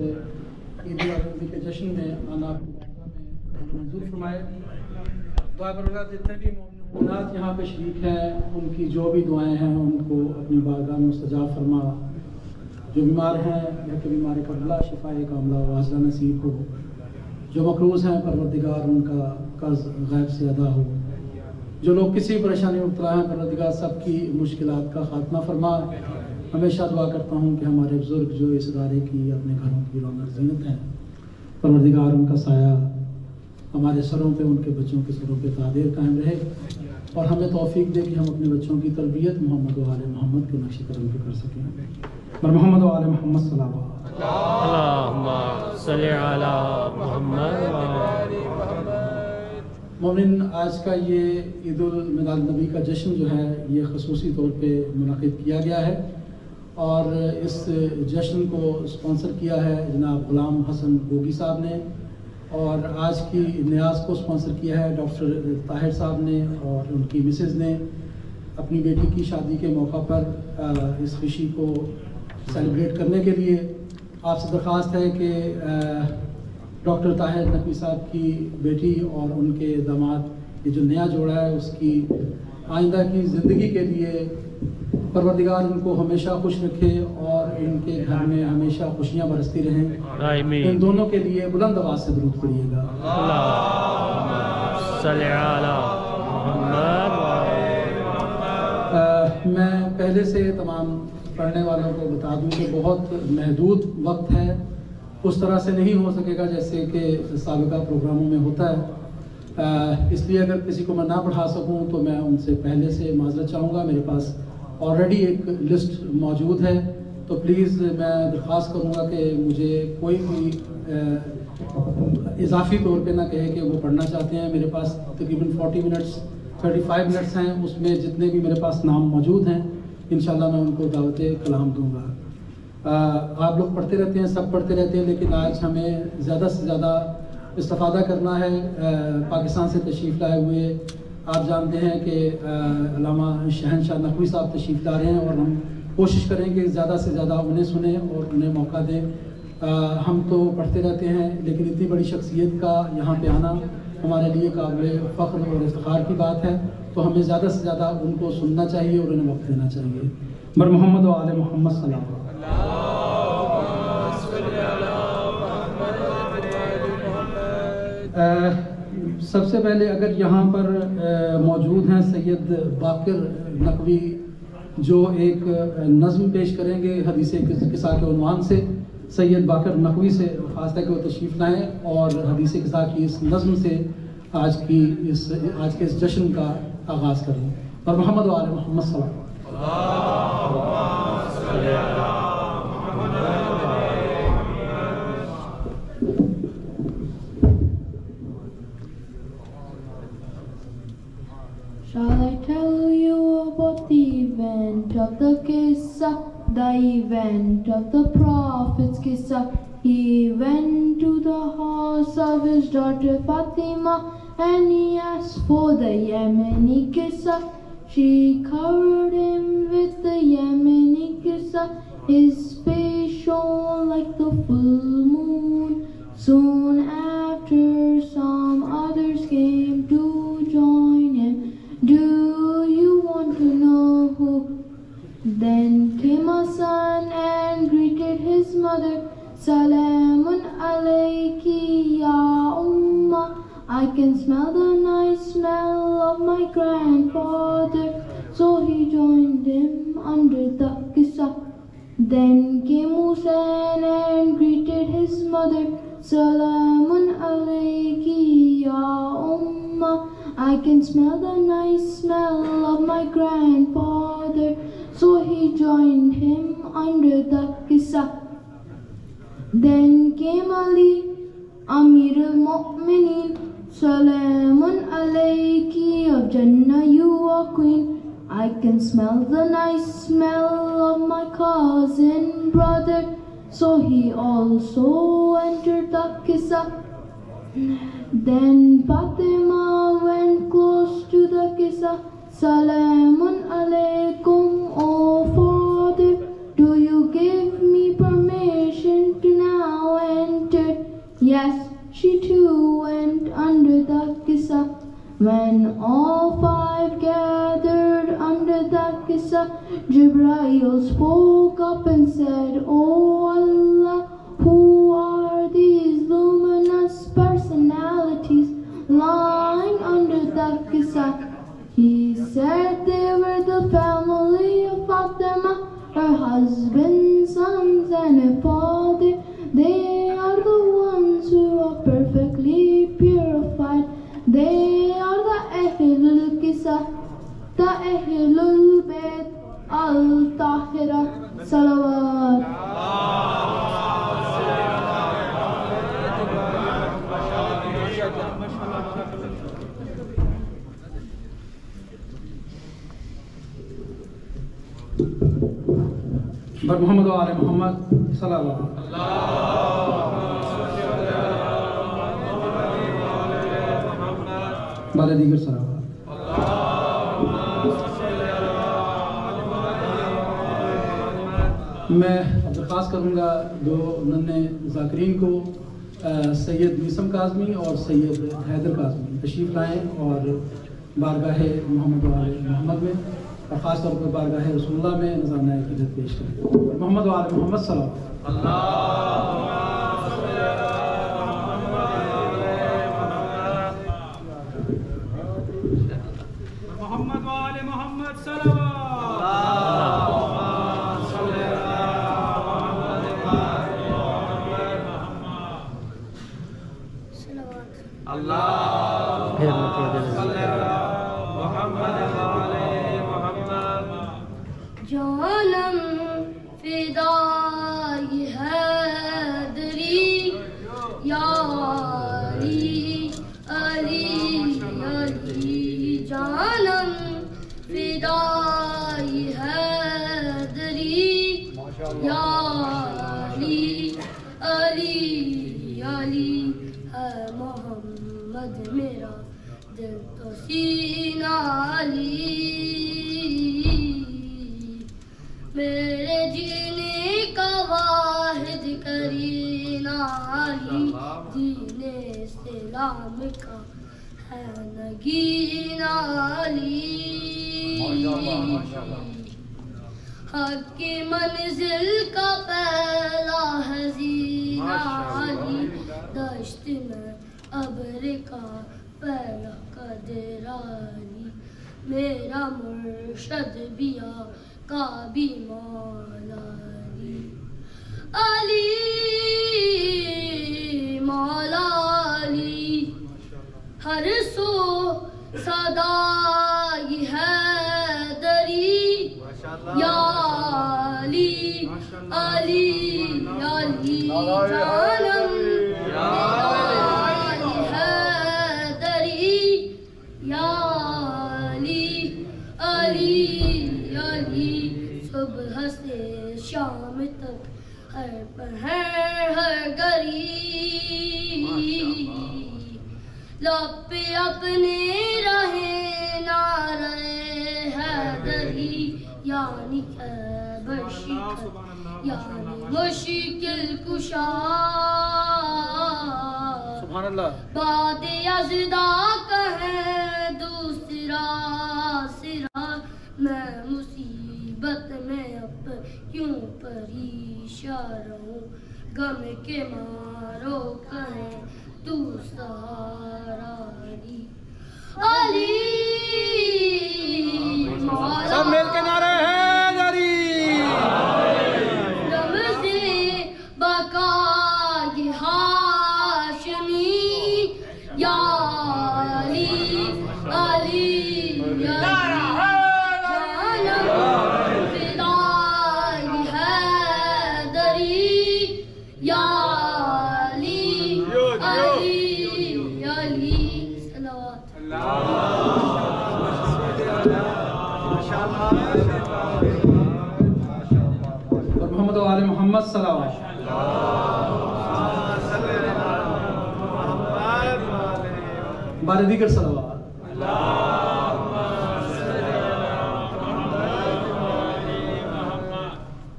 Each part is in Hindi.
ईद के जश्न में मंजूर फरमाए। दुआ बरगा जितने भी यहाँ पे शरीक हैं, उनकी जो भी दुआएँ हैं, उनको अपनी बारगाह में सजा फरमा। जो बीमार हैं, या कि बीमारी कबला शिफा कामला वाजला नसीब हो। जो मकरूज़ हैं, परवरदिगार, उनका कर्ज गैब से अदा हो। जो लोग किसी परेशानी में मुबतला हैं, परवरदिगार, सबकी मुश्किल का खात्मा फरमा। हमेशा दुआ करता हूँ कि हमारे बुज़ुर्ग जो इस इदारे की अपने घरों की रौनक जीनत हैं। परवरदिगार उनका साया हमारे सरों पे उनके बच्चों के सरों पे तादेर कायम रहे और हमें तोफ़ी दे कि हम अपने बच्चों की तरबियत मोहम्मद वाल मोहम्मद के नक्श कदम पे कर सकें। और मोहम्मद वाल मोहम्मद मोमिन आज का ये ईद नबी का जश्न जो है ये खसूसी तौर पे मुनद किया गया है। और इस जश्न को स्पॉन्सर किया है जनाब ग़ुलाम हसन गोगी साहब ने। और आज की न्याज को स्पॉन्सर किया है डॉक्टर ताहिर साहब ने और उनकी मिसेज़ ने। अपनी बेटी की शादी के मौका पर इस खुशी को सेलिब्रेट करने के लिए आपसे दरख्वास्त है कि डॉक्टर ताहिर नकवी साहब की बेटी और उनके दामाद, ये जो नया जोड़ा है उसकी आइंदा की ज़िंदगी के लिए परवरदिगार इनको हमेशा खुश रखे और इनके घर में हमेशा खुशियाँ बरसती रहें। इन दोनों के लिए बुलंद आवाज़ से दरूद पड़िएगा मैं पहले से तमाम पढ़ने वालों को बता दूँ कि बहुत महदूद वक्त है। उस तरह से नहीं हो सकेगा जैसे कि सबका प्रोग्रामों में होता है। इसलिए अगर किसी को मैं ना पढ़ा सकूँ तो मैं उनसे पहले से माजरत चाहूँगा। मेरे पास ऑलरेडी एक लिस्ट मौजूद है तो प्लीज़ मैं दरख्वास्त करूँगा कि मुझे कोई भी इजाफी तौर पे ना कहे कि वो पढ़ना चाहते हैं। मेरे पास तकरीबन 40 मिनट्स 35 मिनट्स हैं। उसमें जितने भी मेरे पास नाम मौजूद हैं इन मैं उनको दावत कलाम दूँगा। आप लोग पढ़ते रहते हैं, सब पढ़ते रहते हैं, लेकिन आज हमें ज़्यादा से ज़्यादा इस्ता करना है। पाकिस्तान से तशरीफ़ लाए हुए आप जानते हैं कि अलामा शहनशाह नकवी साहब तशरीफ़ ला रहे हैं और हम कोशिश करें कि ज़्यादा से ज़्यादा उन्हें सुने और उन्हें मौका दें। हम तो पढ़ते रहते हैं, लेकिन इतनी बड़ी शख्सियत का यहाँ पे आना हमारे लिए काबिल फ़ख्र और इफ्तार की बात है तो हमें ज़्यादा से ज़्यादा उनको सुनना चाहिए और उन्हें वक्त देना चाहिए। मर मोहम्मद वाल मोहम्मद सलाम। सबसे पहले अगर यहाँ पर मौजूद हैं सैयद बाकर नकवी, जो एक नज़म पेश करेंगे हदीस किसा के उनवान से, सैयद बाकर नकवी से खास है कि वो तशरीफ़ लाएँ और हदीस किसा की इस नज़म से आज की इस, आज के इस जश्न का आगाज़ करें। और मोहम्मद वाल मोहम्मद सलाम of the Kissa, the event of the Prophet's Kissa? He went to the house of his daughter Fatima and he asked for the Yemeni Kissa. She covered him with the Yemeni Kissa. His face shone like the full moon. Soon after, some others came to join him. Do you want to know who? Then came a son and greeted his mother. Salamun alayki ya ummah. I can smell the nice smell of my grandfather. So he joined him under the kissa. Then came Hussein and greeted his mother. Salamun alayki ya ummah. I can smell the nice smell of my grandfather. So he joined him under the kissa. Then came Ali, Amir al-Mu'mineen. Salamun alayki of Jannah, you are queen. I can smell the nice smell of my cousin brother. So he also entered the kissa. Then Fatima went close to the kissa. Salamun alaikum, O Father, do you give me permission to now enter? Yes, she too went under the kisa. When all five gathered under the kisa, Jibrail spoke up and said, O Allah, who are these luminous personalities lying under the kisa? He said they were the family of Fatima, her husband, sons, and a father. They are the ones who are perfectly purified. They are the Ahlul Kisa, the Ahlul Bayt Al Tahira Salawat. बर मोहम्मद व आले मोहम्मद बारे दीगर सलावत मैं अब दरख्वास्त करूँगा दो नन्हे जाकरीन को सैयद मीसम काजमी और सैयद हैदर काजमी। तशरीफ़ लाएँ और बारगाह मोहम्मद वाल मोहम्मद में। और ख़ास तौर पर बारगाह रसूलुल्लाह में नजाना अकीदत पेश करें। मोहम्मद वाल मोहम्मद सल्लल्लाहु मेरा मुर्शद बिया का भी मौला अली अली मौला अली हर सो सदाई है दरी या अली अली अली जानम हर पहर हर गरी लब पे अपने रहे ना रहे हैदरी यानी खैबर शिखर यानी मुश्किल कुशा। बाद यजदा कहे दूसरा सिरा मैं मुसीबत में अब क्यों परेशान रहूँ गम के मारो कहे तू सहारा अली अली। सब मिल के नारे हैं। दीगर सलावत।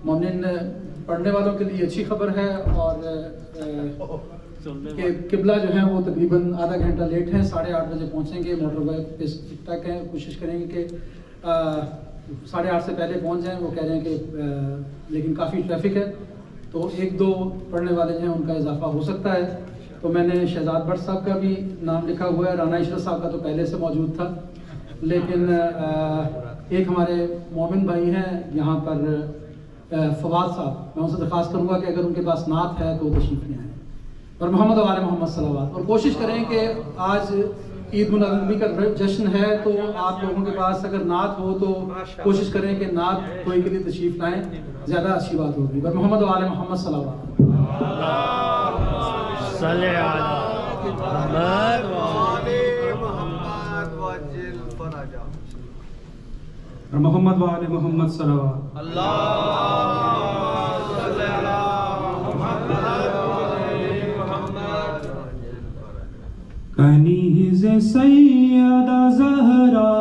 मोमिन पढ़ने वालों के लिए अच्छी खबर है और कि किबला जो है वो तकरीबन आधा घंटा लेट है, साढ़े आठ बजे पहुँचेंगे, मोटर वे पे तक है, कोशिश करेंगे कि साढ़े आठ से पहले पहुँच जाएँ, वो कह रहे हैं कि लेकिन काफ़ी ट्रैफ़िक है तो एक दो पढ़ने वाले जो हैं उनका इजाफा हो सकता है। तो मैंने शहजाद भट्ट साहब का भी नाम लिखा हुआ है। राना इशरत साहब का तो पहले से मौजूद था। लेकिन एक हमारे मोमिन भाई हैं यहाँ पर फवाद साहब। मैं उनसे दरख्वास्त करूँगा कि अगर उनके पास नात है तो तशरीफ़ ले आए। और मोहम्मद वाले मोहम्मद सलावात। और कोशिश करें कि आज ईद मुनबी का जश्न है तो आप लोगों के पास अगर नात हो तो कोशिश करें कि नात कोई के लिए तशरीफ़ लाएँ। ज़्यादा अच्छी बात होगी। पर मोहम्मद वाल मोहम्मद अला मोहम्मद वाले मोहम्मद सलावात कनीज जहरा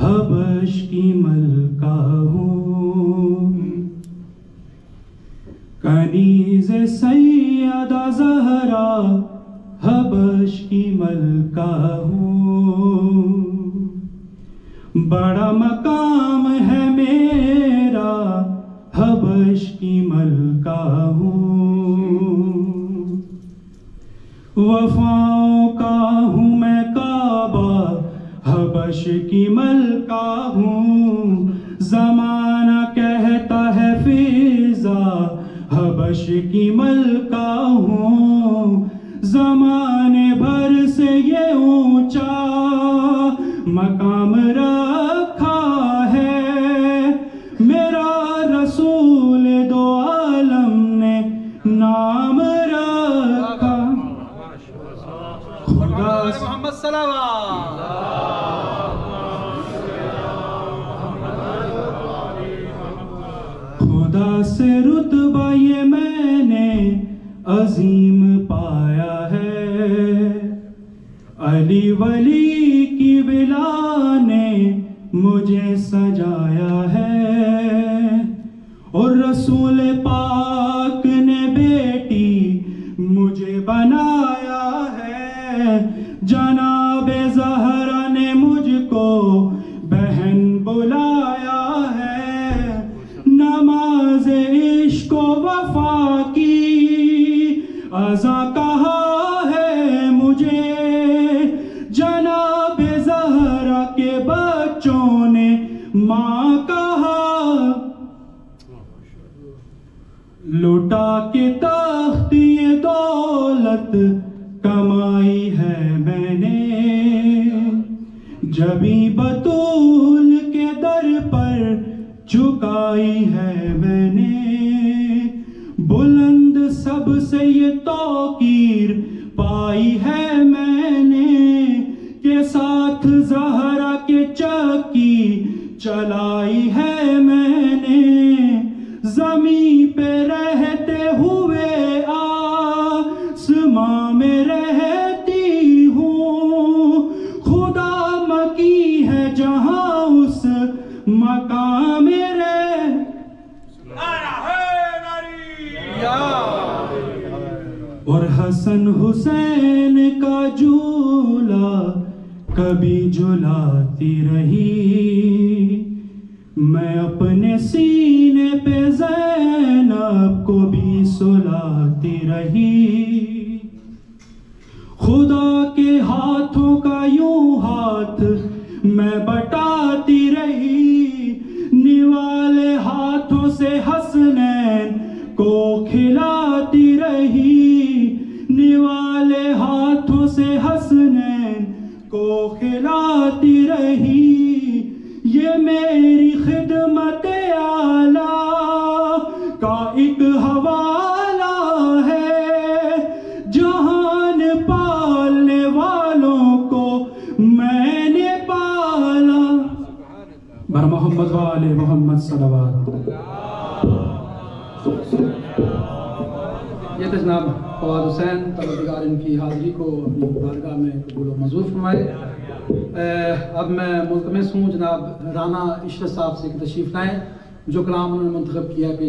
हबश की मलका हूँ कनीज सैयदा जहरा, हबश की मलका हूँ। बड़ा मकाम है मेरा, हबश की मलका हूँ। वफाओं का हूँ मैं काबा, हबश की मलका हूँ। जमाना हबश की मलका हूँ जमाने भर से ये ऊँचा मकाम अजीम पाया है। अली वली की बिला ने मुझे सजाया है। और रसूल पाक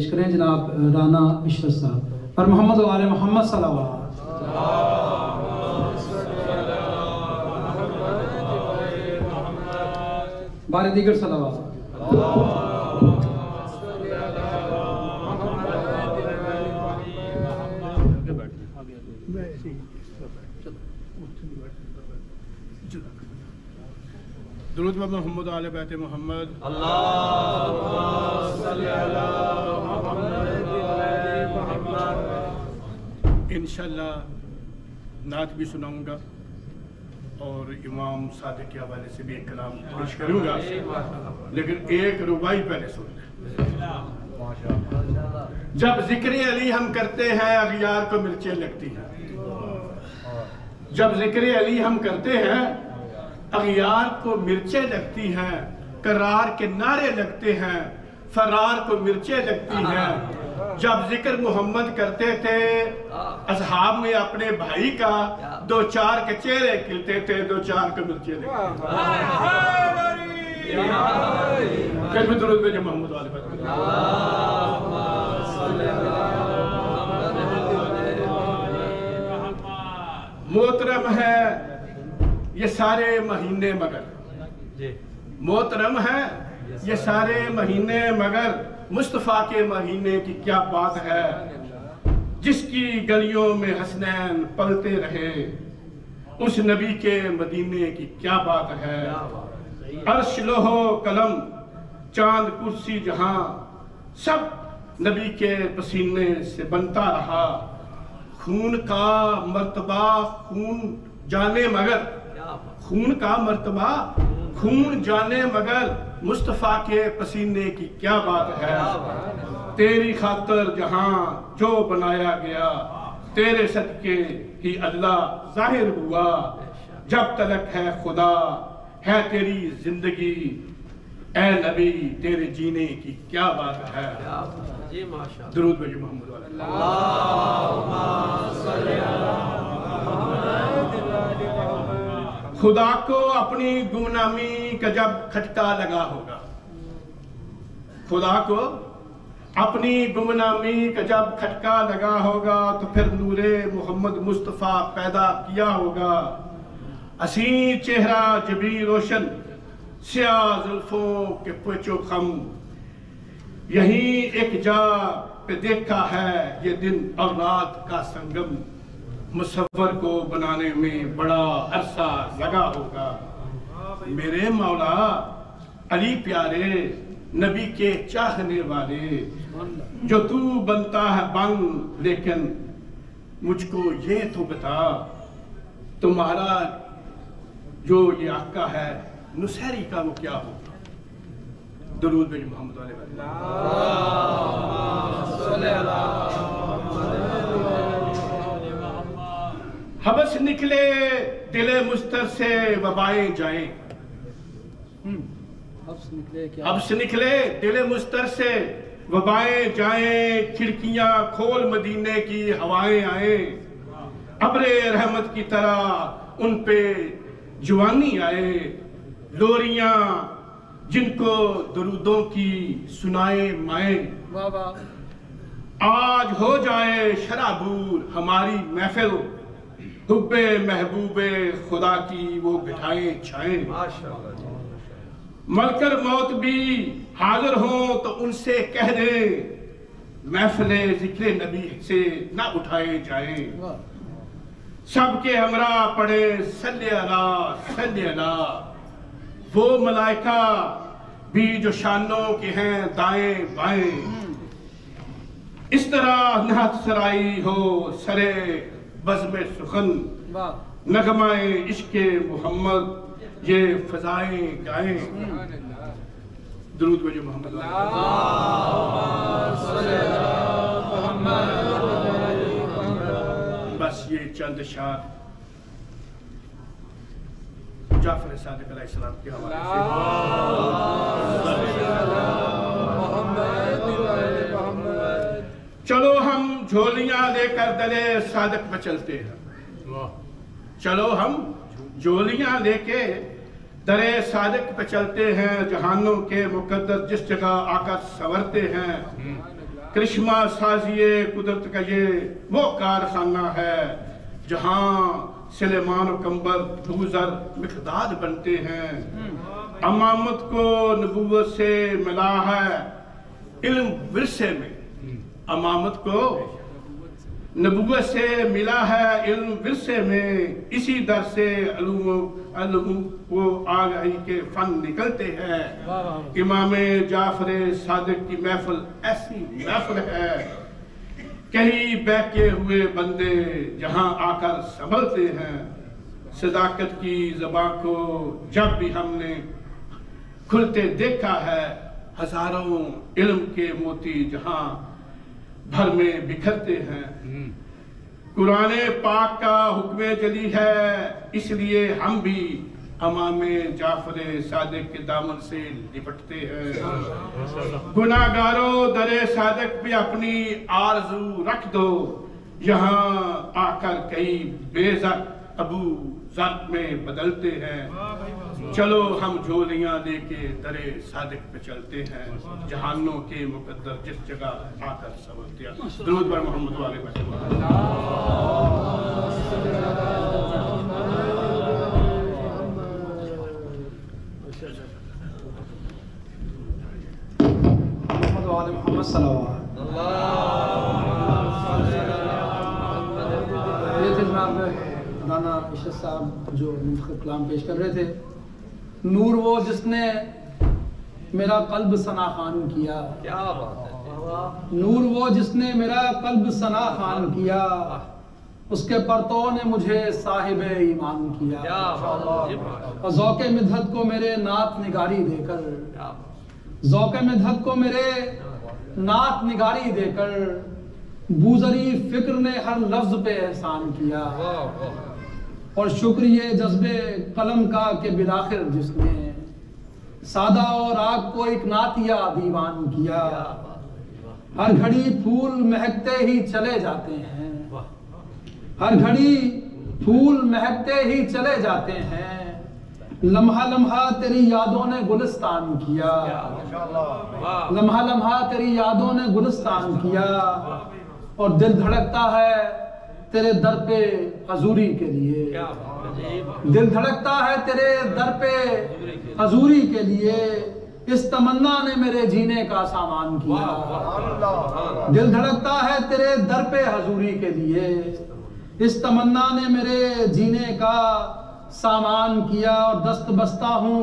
पेश करें जनाब राना इशरत साहब। पर मोहम्मद वाले मोहम्मद सलावा बार दीगर सलावात। दरूद मोहम्मद आल बैत मोहम्मद। इंशाल्लाह नात भी सुनाऊँगा और इमाम सादिक के हवाले से भी एक कलाम पेश करूँगा। लेकिन एक रुबाई पहले सुन जब ज़िक्र अली हम करते हैं, अगियार को मिर्चें लगती हैं। जब ज़िक्र अली हम करते हैं अगियार को मिर्चें लगती हैं, करार के नारे लगते हैं, फरार को मिर्चें लगती हैं। जब ज़िक्र मोहम्मद करते थे असहाब में अपने भाई का दो चार के चेहरे खिलते थे, दो चार के मिर्चें लगती मोहम्मद मोहतरम है ये सारे महीने मगर। मोहतरम है ये सारे महीने। मगर। मुस्तफ़ा के महीने की क्या बात है? जिसकी गलियों में हसनैन पलते रहे उस नबी के मदीने की क्या बात है। अर्श लोहो कलम चाँद कुर्सी जहाँ सब नबी के पसीने से बनता रहा। खून का मरतबा खून जाने मगर खून का मरतबा खून जाने मगर मुस्तफ़ा के पसीने की क्या बात है? तेरी खातर जहाँ जो बनाया गया तेरे सदके ही अल्लाह ज़ाहिर हुआ। जब तलक है खुदा है तेरी ज़िंदगी। ए नबी तेरे जीने की क्या बात है? दरूद मोहम्मद खुदा को अपनी गुमनामी का जब खटका लगा होगा, खुदा को अपनी गुमनामी का जब खटका लगा होगा तो फिर नूरे मोहम्मद मुस्तफ़ा पैदा किया होगा। असी चेहरा जबी रोशन, स्याह जुल्फों के पोचो खम। यही एक जा पे देखा है ये दिन और रात का संगम। मुसव्वर को बनाने में बड़ा अरसा लगा होगा। मेरे मौला अली प्यारे, नबी के चाहने वाले, जो तू बनता है बन लेकिन मुझको ये तो बता, तुम्हारा जो ये आका है, नुसहरी का वो क्या होगा? दरूद मोहम्मद हबस निकले दिले मुस्तर से वबाएँ जाए। अब से निकले क्या? निकले दिले मुस्तर से वबाएँ जाए। खिड़कियाँ खोल मदीने की हवाएँ आए। अबरे रहमत की तरह उन पे जवानी आए। लोरियाँ जिनको दरुदों की सुनाए माए। वाह वाह। आज हो जाए शराबूर हमारी महफिल। हुब्बे महबूबे खुदा की वो बिठाए छाएँ। मलकर मौत भी हाजिर हो तो उनसे कह दे, महफिले ज़िक्र नबी से ना उठाए जाए। सबके हमरा पड़े सल्ले सल्ले वो मलाइका भी जो शानों के हैं, दाएँ बाएँ। इस तरह नहत सराई हो, सरे बज़म सुखन। नगमाए इश्क मोहम्मद ये फजाए गाएँ। दरूद वजह मोहम्मद। बस ये चंद शाद जाफ़र सादिक के हवाले से। चलो हम झोलियाँ लेकर दले सादक पे चलते हैं। चलो हम झोलियाँ लेके दरे सादक पे चलते हैं जहानों के मुकद्दर जिस जगह आकर संवरते हैं। करिश्मा साजिए कुदरत का ये वो कारखाना है जहाँ सलेमान और कंबर दूजर मिकदाद बनते हैं। अमामत को नबूवत से मिला है इल्म विरसे में। अमामत को नबूवत से मिला है इल्म विरसे में। इसी दर से को आगाही के फन निकलते हैं। इमाम जाफ़र सादिक की महफिल ऐसी महफिल है। कई बहके हुए बंदे जहाँ आकर संभलते हैं। सदाकत की जबां को जब भी हमने खुलते देखा है, हज़ारों इल्म के मोती जहाँ भर में बिखरते हैं। कुरान पाक का हुक्म जली है इसलिए हम भी अमाम जाफ़र सादिक के दामन से लिपटते हैं। गुनागारों दरे सादिक पे अपनी आरज़ू रख दो। यहाँ आकर कई बेजर अबू जर में बदलते हैं। चलो, हम झोलियाँ लेके दरे सादिक पे चलते हैं। जहानों के मुकद्दर जिस जगह आकर हैं दरूद बर मोहम्मद वाले ये थे जनाब इशरत साहब जो मुंतखब कलाम पेश कर रहे थे। नूर वो जिसने मेरा कल्ब सना खान किया। क्या बात है। नूर वो जिसने मेरा कल्ब सना खान किया। उसके परतों ने मुझे साहिब ईमान किया। जौके मिधत को मेरे नात निगारी देकर जौके मिधत को मेरे नात निगारी देकर बूजरी फ़िक्र ने हर लफ्ज पे एहसान किया। और शुक्र ये जज्बे कलम का के बिलाखिर जिसने सादा और आग को एक नातिया दीवान किया। हर घड़ी फूल महकते ही चले जाते हैं। हर घड़ी फूल महकते ही चले जाते हैं। लम्हा लम्हा तेरी यादों ने गुलिस्तान किया। लम्हा लम्हा तेरी यादों ने गुलिस्तान किया। और दिल धड़कता है तेरे दर पे हजूरी के लिए। दिल धड़कता है तेरे दर पे हजूरी के लिए। इस तमन्ना ने मेरे जीने का सामान किया। दिल धड़कता है तेरे दर पे हजूरी के लिए। इस तमन्ना ने मेरे जीने का सामान किया और दस्त बस्ता हूँ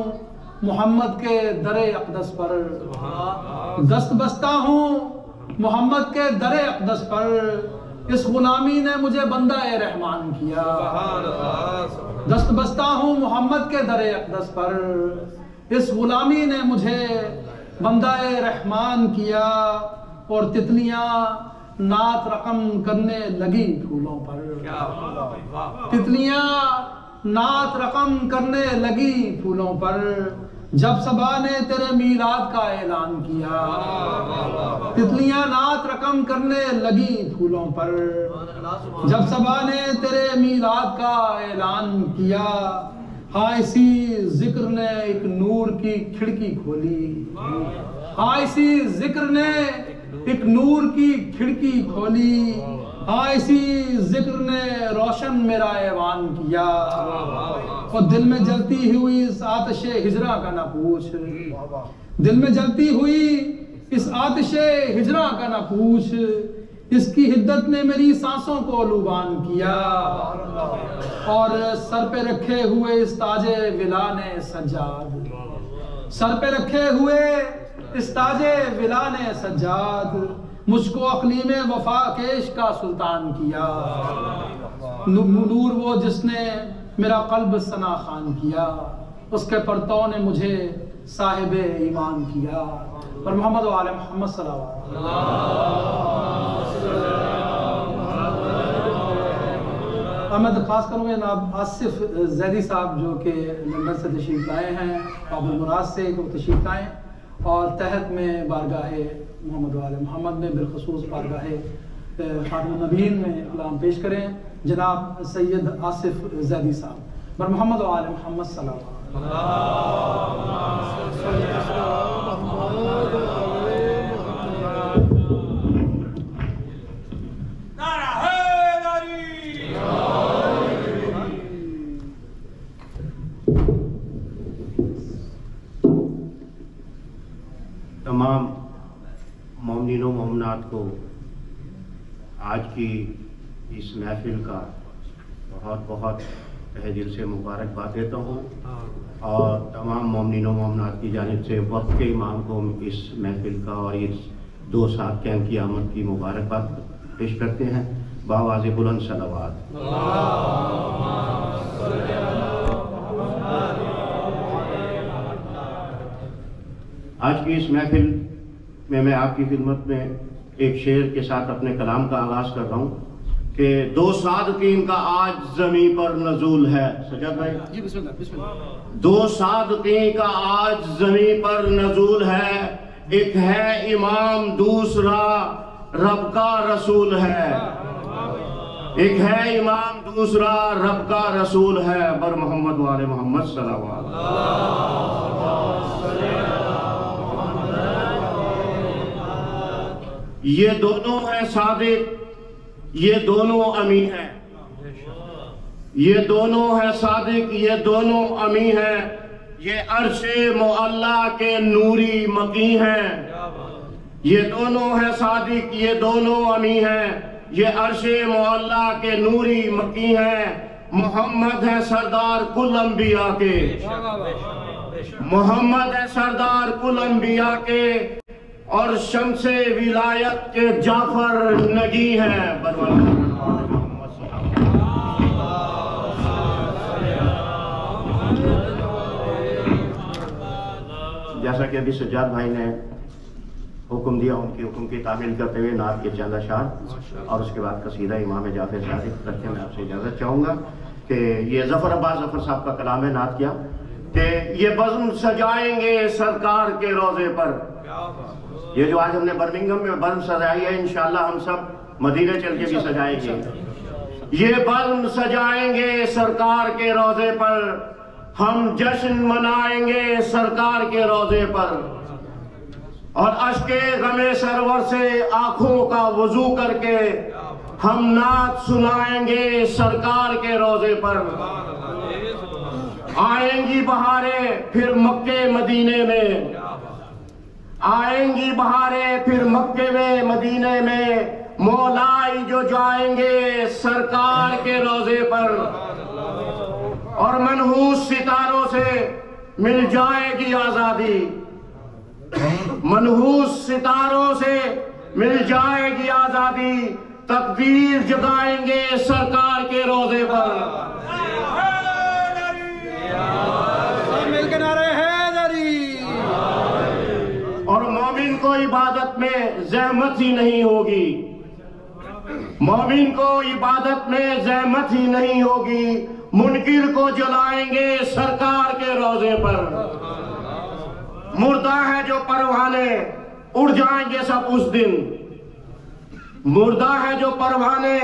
मोहम्मद के दरे अकदस पर। दस्त बस्ता हूँ मोहम्मद के दरे अकदस पर। इस गुलामी ने मुझे बंदा ए रहमान किया। दस्त बस्ता हूँ मोहम्मद के दरे अकदस पर। इस गुलामी ने मुझे बंदा ए रहमान किया और तितलियाँ नात रकम करने लगी फूलों पर। तितलियाँ नात रकम करने लगी फूलों पर। जब सबा ने तेरे मीलाद का ऐलान किया, तितलियाँ नात रकम करने लगी फूलों पर। जब सबा ने तेरे मीलाद का ऐलान किया हाँ इसी ज़िक्र ने एक नूर की खिड़की खोली। हाँ इसी ज़िक्र ने एक नूर की खिड़की खोली। हाँ इसी ज़िक्र ने रोशन मेरा ऐवान किया। और दिल में जलती हुई इस आतिश हिजरा का ना पूछ। दिल में जलती हुई इस आतिश हिजरा का ना पूछ। इसकी हिद्दत ने मेरी सांसों को लुबान किया। और सर पे रखे हुए इस ताजे विला ने सज्जाद। सर पे रखे हुए इस ताजे विला ने सज्जाद। मुझको अकलीम वफा केश का सुल्तान किया। नूर वो जिसने मेरा कल्ब सना खान किया। उसके परतों ने मुझे साहिब ईमान किया। और मोहम्मद वाले मोहम्मद अब मैं दरख्वास्त करूँगा जनाब आसिफ जैदी साहब जो कि लंदन से तशरीफ़ लाए हैं बाबुल मुराद से वो तशरीफ़ लाए और तहत में बारगाह मोहम्मद वाल मोहम्मद में बिलखसूस पारगाह खातमनबीन में कलाम पेश करें जनाब सैद आसिफ जैदी साहब। बर मोहम्मद वाल मोहम्मद सलाम तमाम है नारी जमात को आज की इस महफिल का बहुत बहुत तहे दिल से मुबारकबाद देता हूँ। और तमाम मोमिन मोमनात की जानब से वक्त के इमाम को इस महफिल का और इस दो सात कैम की आमद की मुबारकबाद पेश करते हैं। बावाज बुलंद सलावाद आज की इस महफिल में मैं आपकी खिदमत में एक शेर के साथ अपने कलाम का आगाज़ कर रहा हूँ कि दो सादकीन का आज जमी पर नजूल है। सजाद भाई? जी बिस्मिल्लाह बिस्मिल्लाह। दो सादकी का आज जमी पर नजूल है। एक है इमाम दूसरा रब का रसूल है। एक है इमाम दूसरा रब का रसूल है। बर मोहम्मद वाले मोहम्मद सल्लल्लाहु ये दोनों है सादिक, ये दोनों अमी हैं। ये दोनों है सादिक, ये दोनों अमी हैं। ये अरशे मोल्ला के नूरी मकी हैं। ये दोनों है सादिक, ये दोनों अमी हैं। ये अरशे मोल्ला के नूरी मकी हैं। मोहम्मद है सरदार कुल अम्बिया के। मोहम्मद है सरदार कुल अम्बिया के। और शमसे विलायत के जाफ़र नगी हैं जैसा कि अभी सज्जाद भाई ने हुक्म दिया उनके हुक्म की तामील करते हुए नात के चंद अशार और उसके बाद कसीदा इमाम जाफ़र सादिक रखे मैं आपसे इजाज़त चाहूँगा कि ये जफ़र अब्बास जफ़र साहब का कलाम है नात किया कि ये बज़म सजाएँगे सरकार के रोज़े पर। ये जो आज हमने बर्मिंगम में बज़म सजाई है इंशाल्लाह हम सब मदीने चल के भी सजाएँगे। ये बज़म सजाएँगे सरकार के रोज़े पर। हम जश्न मनाएँगे सरकार के रोज़े पर। और अशके गमे सरवर से आँखों का वज़ू करके हम नाच सुनाएँगे सरकार के रोज़े पर। आएँगी बहारें फिर मक्के मदीने में। आएँगी बहारें फिर मक्के में, मदीने में। मौलाई जो जाएँगे सरकार के रोज़े पर। और मनहूस सितारों से मिल जाएगी आज़ादी। मनहूस सितारों से मिल जाएगी आज़ादी। तकदीर जगाएँगे सरकार के रोज़े पर मिलकर नारे हैदरी और मोमिन को इबादत में जहमत ही नहीं होगी। मोमिन को इबादत में जहमत ही नहीं होगी। मुनकिर को जलाएँगे सरकार के रोज़े पर। मुर्दा है जो परवाने, उड़ जाएँगे सब उस दिन। मुर्दा है जो परवाने,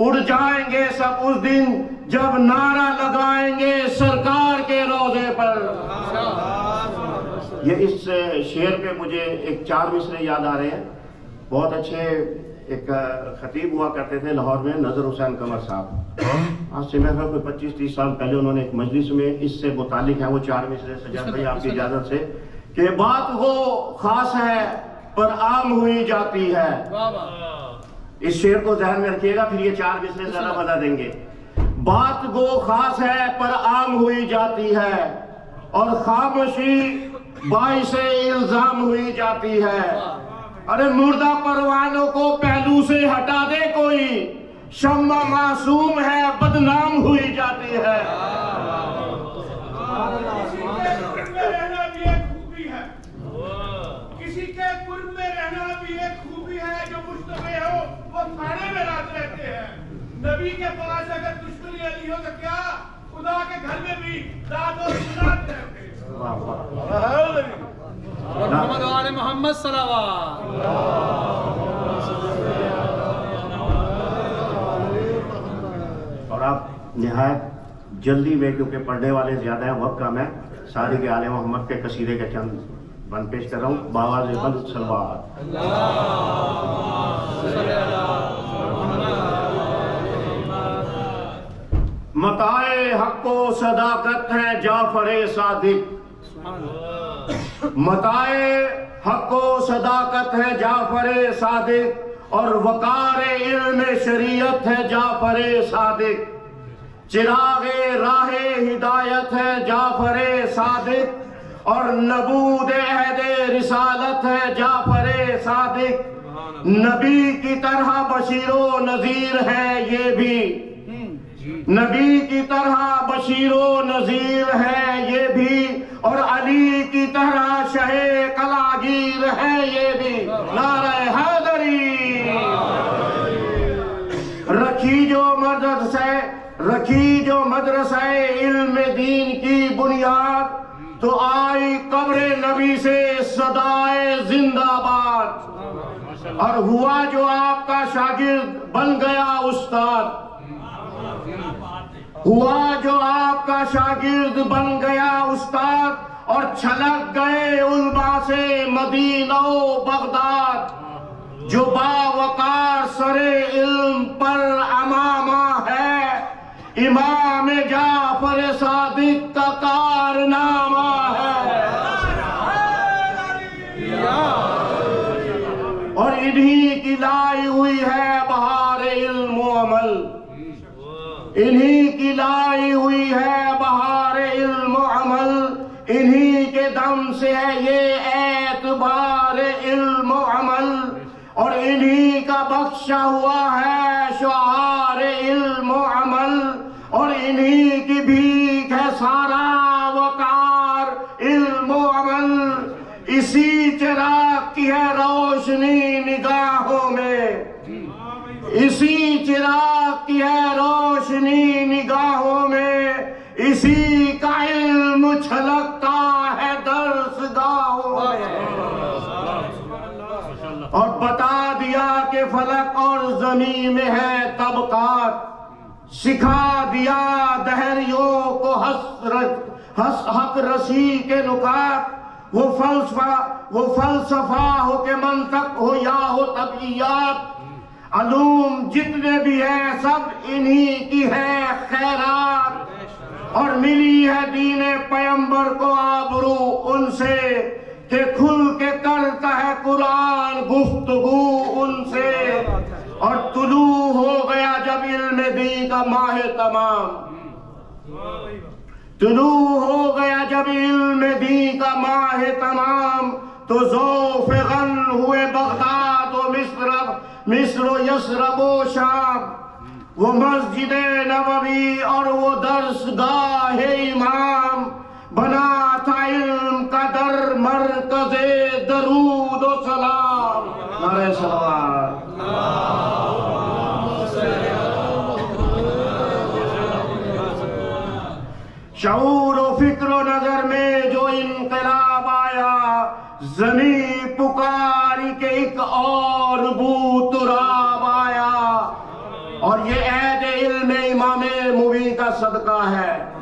उड़ जाएँगे सब उस दिन। जब नारा लगाएँगे सरकार के रोज़े पर। ये इस शेर पे मुझे एक चार मिसरे याद आ रहे हैं। बहुत अच्छे एक खतीब हुआ करते थे लाहौर में नज़र हुसैन कमर साहब। आज से मैं कोई पच्चीस तीस साल पहले उन्होंने एक मजलिस में इससे मुतालिक है वो चार मिसरे सजाद भाई आपकी इजाज़त से कि बात वो खास है पर आम हुई जाती है। इस शेर को ध्यान में रखिएगा फिर ये चार मिसरे ज़्यादा बता देंगे। बात वो खास है पर आम हुई जाती है और खामोशी से इल्ज़ाम हुई जाती है। अरे मुर्दा परवानों को पहलू से हटा दे कोई। शम्मा मासूम है, बदनाम हुई जाती है। किसी के रहना भी खूबी है, जो हो, वो रहते हैं। नबी के पास अगर दुश्मनी अली हो तो क्या? खुदा के घर में भी रहते हैं। मोहम्मद वाले मोहम्मद सलावा और आप निहायत जल्दी में क्योंकि पढ़ने वाले ज़्यादा हैं वक्त कम है सारी के आले मोहम्मद के कसीदे के चंद बन पेश कर रहा हूँ। बाबा बंद सलवार मताए हक को सदाकत है जाफरे सादिक। मताए हको सदाकत है जाफ़र सादिक और वकार इल्म शरीयत है जाफ़र सादिक। चिरागे राह हिदायत है जाफ़र सादिक और नबूद अहद रिसालत है जाफ़र सादिक। नबी की तरह बशीरो नजीर है ये भी। नबी की तरह बशीरो नजीर है रखी जो मदरसे इल्म दीन की बुनियाद तो आई कब्र नबी से सदाए जिंदाबाद। और हुआ जो आपका शागिर्द बन गया उस्ताद। हुआ जो आपका शागिर्द बन गया उस्ताद, और छलक गए उल्मा से मदीना बगदाद, जो बावकार सरे इल्म पर अमामा है। इमाम जाफ़र सादिक का कारनामा है। और इन्हीं की लाई हुई है बहार इल्म अमल। इन्हीं की लाई हुई है बहार इल्म अमल। इन्हीं के दम से है ये एतबार इल्म अमल। और इन्हीं का बख्शा हुआ है और इन्हीं की भीख है सारा वकार, इल्म अमल। इसी चिराग की है रोशनी निगाहों में। इसी चिराग की है रोशनी निगाहों में। इसी का इल्म छलकता है दर्सगाहों में। और बता दिया कि फलक और ज़मीन में है तबकात सिखा दिया दहरियों को हस हस, हक रसी के नुकात। वो फलसफा वो फलसफा हो के मंतक हो या हो तबियात। अलूम जितने भी हैं, सब इन्हीं की है खैरात। और मिली है दीन पैम्बर को आबरू उनसे, के खुल के करता है कुरान गुफ्तगु उनसे। और तुलू हो गया जब इल्म दी का माह तमाम। तुलू हो गया जब इल्म दी का माह तमाम। तो जोफ गन हुए बगदाद मिस्र मिस्र यसरबो शाम। वो मस्जिद नबवी और वो दर्स गाह इमाम। बना था इल्म का दर मरकजे दरूद सलाम। नारे शऊर व फ़िक्र नज़र में जो इनकलाब आया, जमी पुकारी के एक और बूतराब आया। और ये ऐद इल्म इमाम मुबी का सदका है।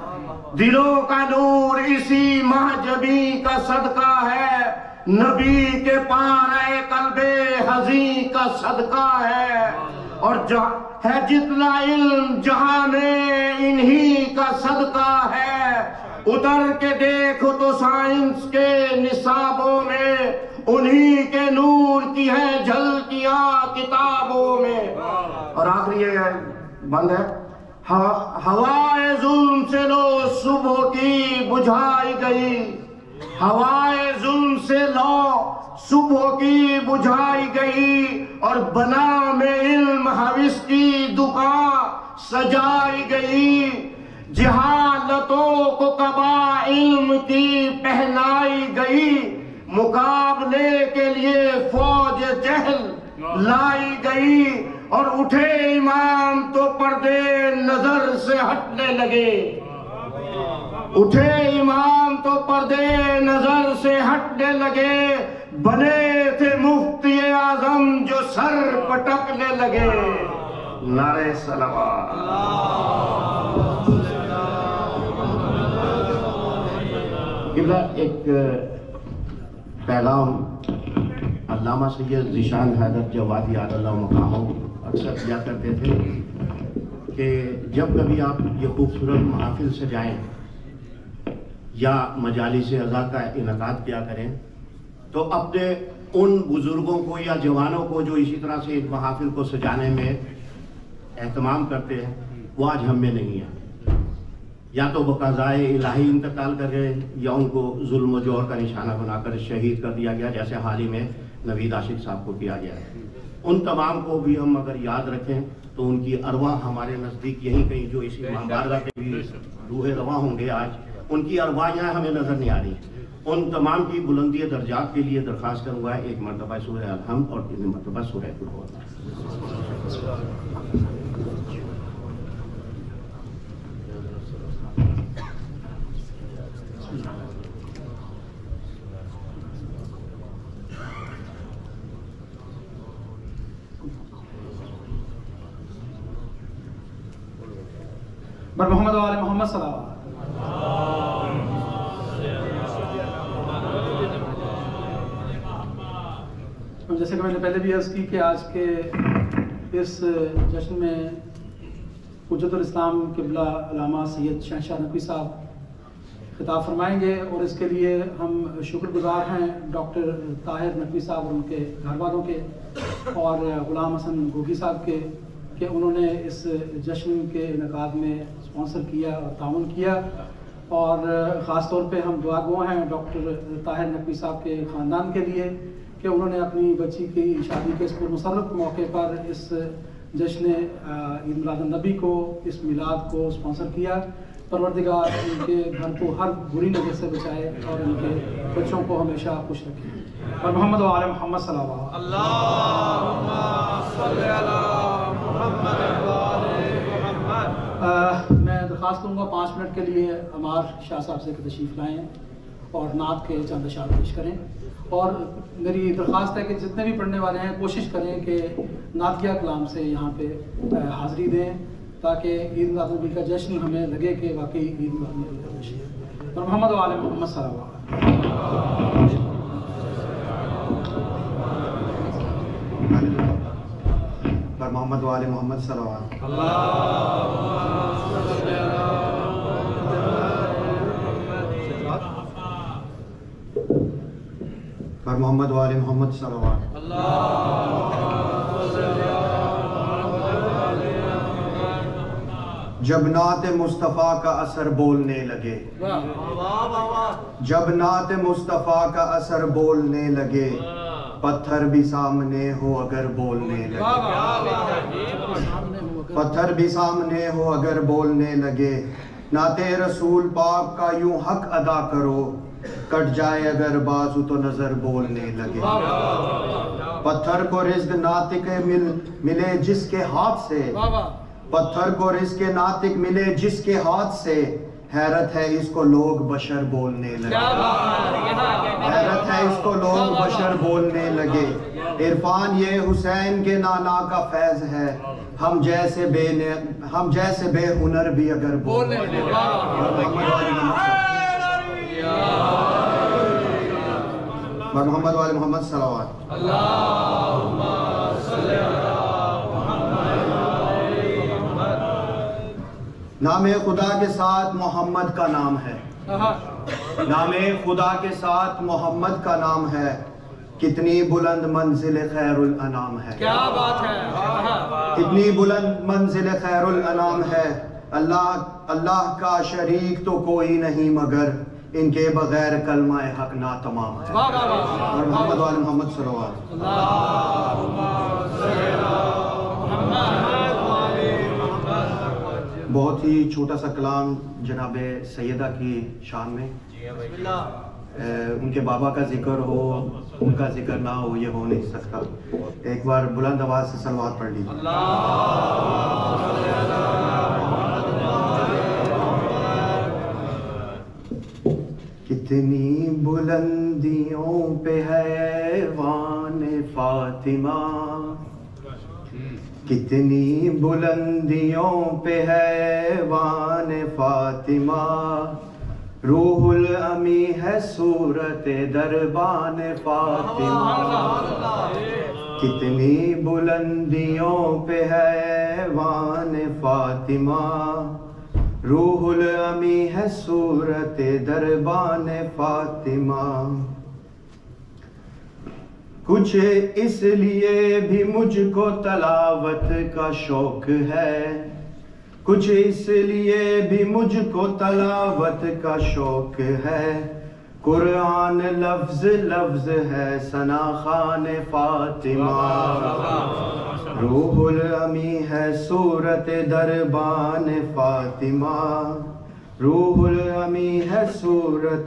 दिलों का नूर इसी महजबी का सदका है। नबी के पार कल्बे हजी का सदका है। और है जितना इल्म जहाँ इन्हीं का सदका है। उतर के देखो तो साइंस के निसाबों में, उन्हीं के नूर की है झलकियाँ किताबों में। और आखिरी बंद है। हवाए जुल्म से लो, सुबह की बुझाई गई। हवाए जुल्म से लो, सुबह की बुझाई गई। और बना में इल्म हविस की दुकान सजाई गई। जहालतों को कबा इल्म की पहनाई गई। मुकाबले के लिए फौज जहल लाई गई और उठे इमाम तो पर्दे नज़र से हटने लगे। उठे इमाम तो पर्दे नज़र से हटने लगे। बने थे मुफ्ती आज़म जो सर पटकने लगे। नारे सलवा एक पैगाम। अल्लामा सैद जीशान हैदर जवादी आदल्ला मकाम अक्सर किया करते थे कि जब कभी आप ये खूबसूरत महाफिल से जाएँ या से अज़ा का इनका किया करें तो अपने उन बुज़ुर्गों को या जवानों को जो इसी तरह से इस महाफिल को सजाने में एहतमाम करते हैं, वो आज हम में नहीं है। या तो बकाजाए इलाही इंतकाल कर गए या उनको जुल्म ज़ोर का निशाना बनाकर शहीद कर दिया गया, जैसे हाल ही में नवीद आशिक साहब को किया गया है। उन तमाम को भी हम अगर याद रखें तो उनकी अरवा हमारे नज़दीक यहीं कहीं जो इसी महाबारगा के भी रूहे रवा होंगे आज, उनकी अरवा यहाँ हमें नज़र नहीं आ रही। उन तमाम की बुलंदी दर्जात के लिए दरख्वास्त करूँगा। एक मरतबा सूर्य अलहम और तीन मरतबा सूर्य बर मोहम्मद वाले मोहम्मद अलैहि जैसे कि मैंने पहले भी अर्ज़ की कि आज के इस जश्न में इस्लाम किबला सैयद शहशाह नकवी साहब खिताब फरमाएँगे और इसके लिए हम शुक्रगुजार हैं डॉक्टर ताहिर नकवी साहब और उनके घर वालों के और ग़ुलाम हसन गोगी साहब के कि उन्होंने इस जश्न के इनका में स्पॉन्सर किया और ताउन किया। और ख़ास तौर पे हम दुआ गो हैं डॉक्टर ताहिर नकवी साहब के ख़ानदान के लिए कि उन्होंने अपनी बच्ची की शादी के इस पुरमसरत मौके पर इस जश्न ईद मिलादुलनबी को इस मिलाद को स्पॉन्सर किया। परवरदिगार उनके घर को हर बुरी नज़र से बचाए और उनके बच्चों को हमेशा खुश रखे। और मोहम्मद वाल मोहम्मद सल्लल्लाहु दरख्वास्त करूँगा पाँच मिनट के लिए अमार शाह साहब से तशरीफ़ लाएँ और नात के चंद अशार पेश करें। और मेरी दरख्वास्त है कि जितने भी पढ़ने वाले हैं, कोशिश करें कि नातिया कलाम से यहाँ पे हाज़िरी दें ताकि ईद मिलादुलनबी का जश्न हमें लगे कि वाकई ईद मिलादुलनबी का जश्न और मोहम्मद वाल मोहम्मद। पर मोहम्मद वाले मोहम्मद सलवार पर मोहम्मद वाले मोहम्मद सलवार जब नात मुस्तफ़ा का असर बोलने लगे। जब नात मुस्तफ़ा का असर बोलने लगे, पत्थर भी सामने हो अगर बोलने लगे। पत्थर भी सामने हो अगर बोलने लगे, नाते रसूल पाक का यूँ हक अदा करो कट जाए अगर बाजू तो नज़र बोलने लगे। पत्थर को रिज्क नातिक मिल मिले जिसके हाथ से। पत्थर को रिज्क नातिक मिले जिसके हाथ से। हैरत है इसको लोग बशर बोलने लगे। हैरत है इसको लोग बशर बोलने लगे। इरफान ये हुसैन के नाना का फैज है। हम जैसे बे हम जैसे बेहुनर भी अगर बोलने लगे। और मोहम्मद वाले मोहम्मद सलावत। नाम खुदा के साथ मोहम्मद का नाम है। नाम खुदा के साथ मोहम्मद का नाम है। कितनी बुलंद मंजिल खैरुल अनाम है। क्या बात है। कितनी बुलंद मंजिल खैरुल अनाम है। अल्लाह अल्लाह का शरीक तो कोई नहीं मगर इनके बगैर कलमा हक ना तमाम है। और मोहम्मद वाले मोहम्मद सरोवर बहुत ही छोटा सा कलाम जनाब सैदा की शान में। अ, उनके बाबा का ज़िक्र हो उनका ज़िक्र ना हो ये हो नहीं सकता। एक बार बुलंद आवाज़ से सलवात पढ़ लीजिए। कितनी बुलंदियों पे है वान फातिमा। कितनी बुलंदियों पे है वान फातिमा। रूहुल अमी है सूरत दरबान फातिमा। कितनी बुलंदियों पे है वान फातिमा। रूहुल अमी है सूरत दरबान फातिमा। कुछ इसलिए भी मुझको तलावत का शौक है। कुछ इसलिए भी मुझको तलावत का शौक है। कुरान लफ्ज लफ्ज है, सना खान फातिमा। रूहुल अमी है, सूरत दरबान फातिमा। रूहुल अमी है, सूरत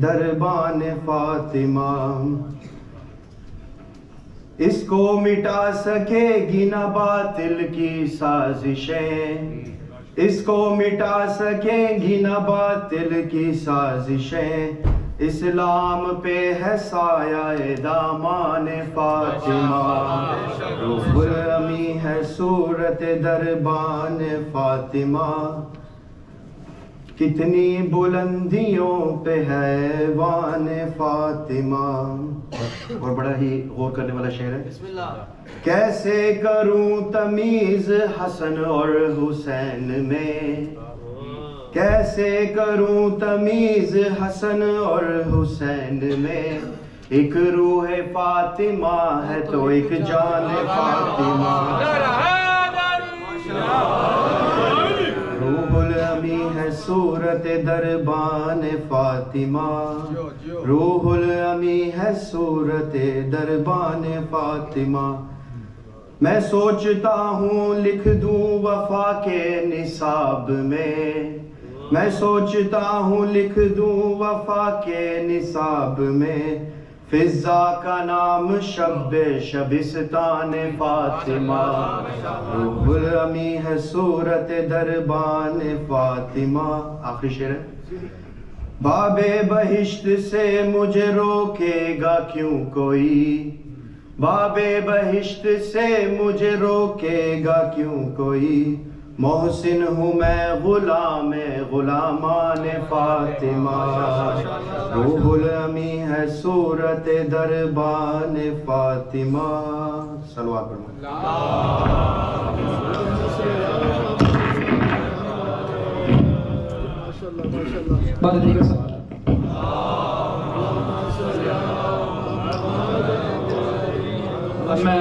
दरबान फातिमा। इसको मिटा सकेगी न बातिल की साजिशें। इसको मिटा सकेगी न बातिल की साजिशें। इस्लाम पे है साया दामान फातिमा। रूहुल अमी है सूरत दरबान फातिमा। कितनी बुलंदियों पे है वान फातिमा। और बड़ा ही गौर करने वाला शेर है। कैसे करूँ तमीज हसन और हुसैन में? कैसे करूँ तमीज हसन और हुसैन में? एक रूह फातिमा है तो एक जान फातिमा। रूहुल अमी है सूरत दरबान फातिमा। रूहुल अमी है सूरत दरबान फातिमा। मैं सोचता हूँ लिख दूँ वफा के निसाब में। मैं सोचता हूँ लिख दूँ वफा के निसाब में। फिजा का नाम शब शबिस्तान फातिमा। रूहुल अमी है सूरत दरबान फातिमा। आखिरी शेर बाबे बहिश्त से मुझे रोकेगा क्यों कोई? बाबे बहिश्त से मुझे रोकेगा क्यों कोई? मोहसिन हूँ मैं गुलाम गुलामान फातिमा। रूहुल अमी है सूरत दरबान फातिमा। बाद का मैं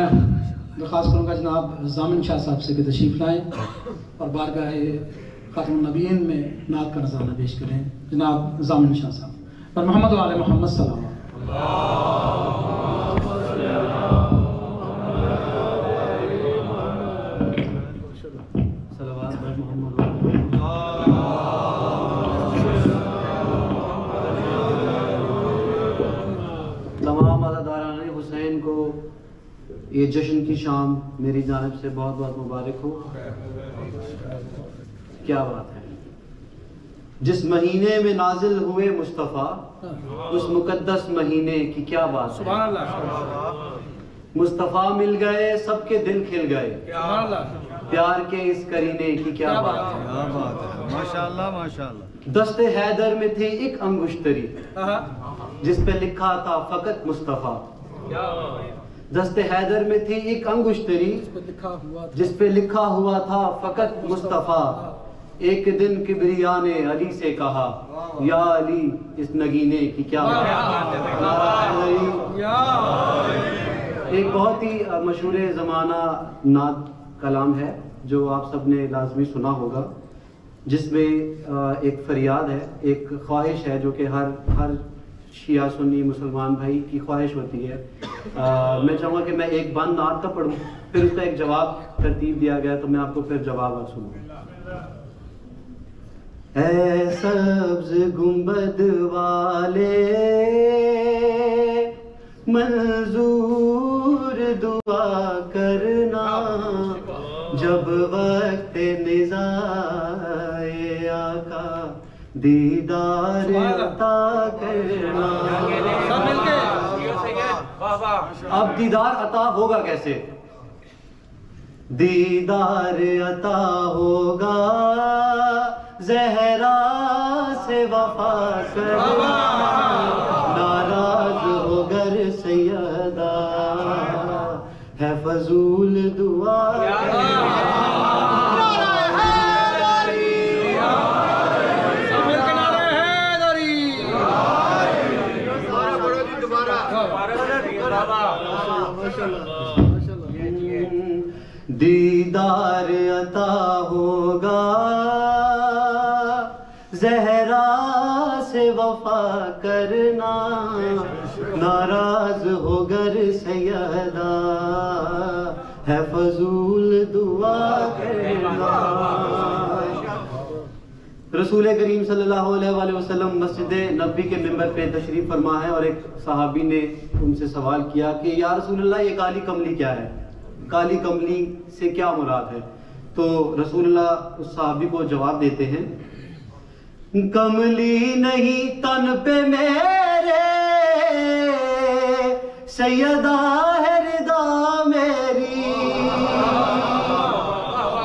दरख्वास्त जनाब जामिन शाह साहब से भी तशरीफ़ लाएँ और बारगाह ख़ातम नबीन में नात का नजराना पेश करें। जनाब जामिन शाह साहब और मोहम्मद वाले मोहम्मद सलाम। ये जश्न की शाम मेरी जानब से बहुत बहुत मुबारक हो। क्या बात है। जिस महीने में नाजिल हुए मुस्तफ़ा उस मुकद्दस महीने की क्या बात है। मुस्तफ़ा मिल गए सबके दिल खिल गए। प्यार के इस करीने की क्या बात है। माशाल्लाह माशाल्लाह। दस्ते हैदर में थी एक अंगुश्तरी जिस पे लिखा था फकत मुस्तफ़ा। दस्ते हैदर में थी एक अंगुश्तरी जिस पे लिखा हुआ था, फकत मुस्तफ़ा एक दिन किबरिया ने अली से कहा, या अली, इस नगीने की क्या? एक बहुत ही मशहूर ज़माना नात कलाम है, जो आप सबने लाजमी सुना होगा, जिसमें एक फरियाद है, एक ख्वाहिश है, जो कि हर हर शिया सुन्नी मुसलमान भाई की ख्वाहिश होती है। अ, मैं चाहूँगा कि मैं एक बंद नात का पढ़ूँ फिर उसका एक जवाब तरतीब दिया गया तो मैं आपको फिर जवाब अब सुनूँ सब्ज गुंबद वाले मंजूर दुआ करना जब वक्त निजाए आका। दीदार अता करना। अब दीदार अता होगा कैसे? दीदार अता होगा जहरा से वफा करना। नाराज़ होगर सैयदा है फजूल दुआ अता होगा। जहरा से वफा करना नाराज़ होगर सैयदा। है फजूल दुआ करना। रसूल करीम सल्लल्लाहु अलैहि वसल्लम मस्जिद नबी के मेंबर पे तशरीफ़ फरमा है और एक सहाबी ने उनसे सवाल किया कि, या रसूल ये काली कमली क्या है? काली कमली से क्या मुराद है? तो रसूलुल्लाह उस सहाबी को जवाब देते हैं, कमली नहीं तन पे मेरे, सैयदा है रिदा मेरी।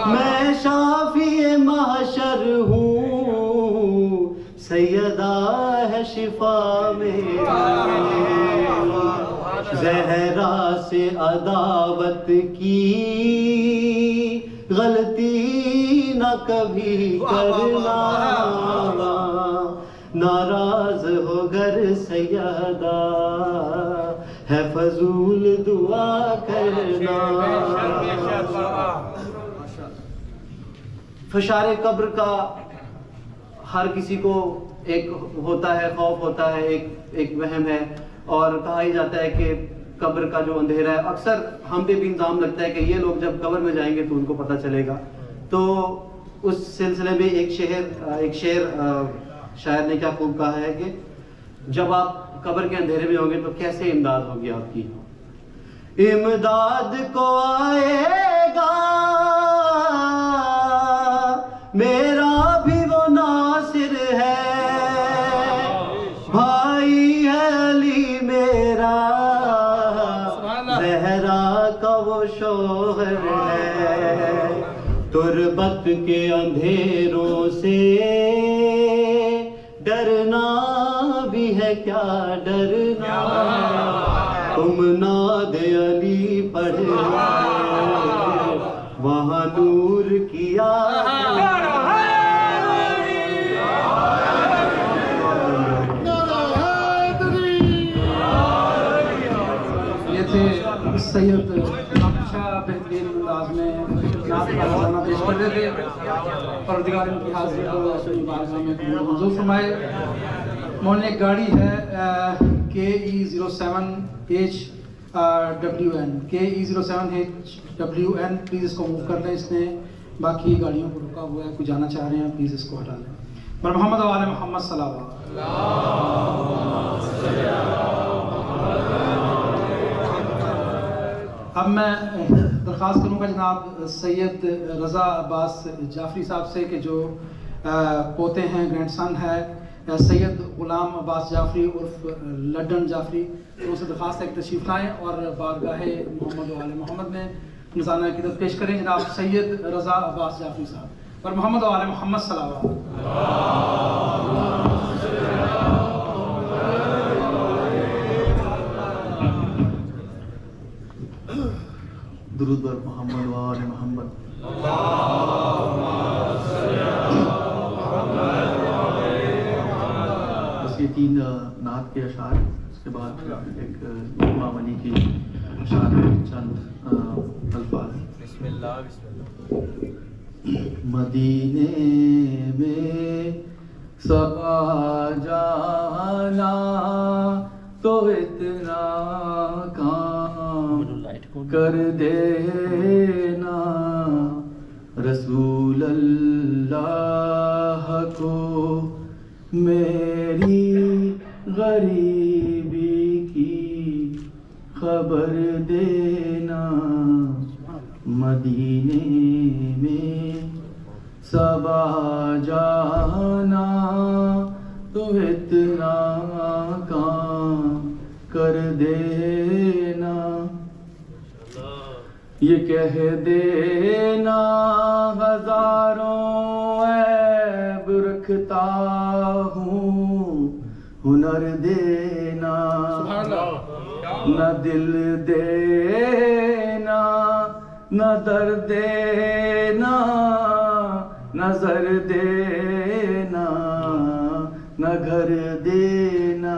मैं शाफी महशर हूँ, सैयदा है शिफा मेरी। जहरा से अदावत की कभी करना। नाराज़ हो घर सैयदा। है फजूल दुआ करना। फशार कब्र का हर किसी को एक होता है खौफ होता है एक एक वहम है। और कहा ही जाता है कि कब्र का जो अंधेरा है अक्सर हम पे भी इंतज़ाम लगता है कि ये लोग जब कब्र में जाएँगे तो उनको पता चलेगा। तो उस सिलसिले में एक शेर एक शेर शायर ने क्या खूब कहा है कि जब आप कब्र के अंधेरे में होंगे तो कैसे इमदाद होगी आपकी? इमदाद को आएगा मेरा भी वो नासिर है भाई है अली मेरा जहरा का वो शोहर है। तुरबत के अंधेरों से। डरना भी है क्या? डरना। तुम नाद अली पढ़ वहाँ नूर किया ये थे सैयद शाह बेहतरीन मोहन गाड़ी है K E zero seven H W N K E zero seven H W N please इसको मूव कर लें इसने। बाकी गाड़ियों को रुका हुआ है कुछ जाना चाह रहे हैं प्लीज़ इसको हटा लें पर मोहम्मद वाले मोहम्मद सलावा। अब मैं दरख्वास्त करूँगा जनाब, सैयद रज़ा अब्बास जाफरी साहब से कि जो पोते हैं ग्रैंड सन है सैयद ग़ुलाम अब्बास जाफरी उर्फ़ लड्डन जाफरी तो उनसे दरख्वास्त है कि तशरीफ़ लाएँ और बारगाह मोहम्मद वाले मोहम्मद में नजाना की तरफ़ पेश करें। जनाब, सैयद रज़ा अब्बास जाफरी साहब। और मोहम्मद वाले मोहम्मद सलावा दुरूद मोहम्मद वाले मोहम्मद। ये तीन नात के अशार उसके बाद एक अली की अशार चंद अल्फाज। मदीने में सबा जाना तो इतना काम कर देना रसूल अल्लाह को। मेरी गरीबी की खबर देना मदीने में सबा जाना। तो इतना काम कर देना ये कह देना हज़ारों ऐब रखता हूँ हुनर देना। न दिल देना न दर देना नज़र देना न घर देना।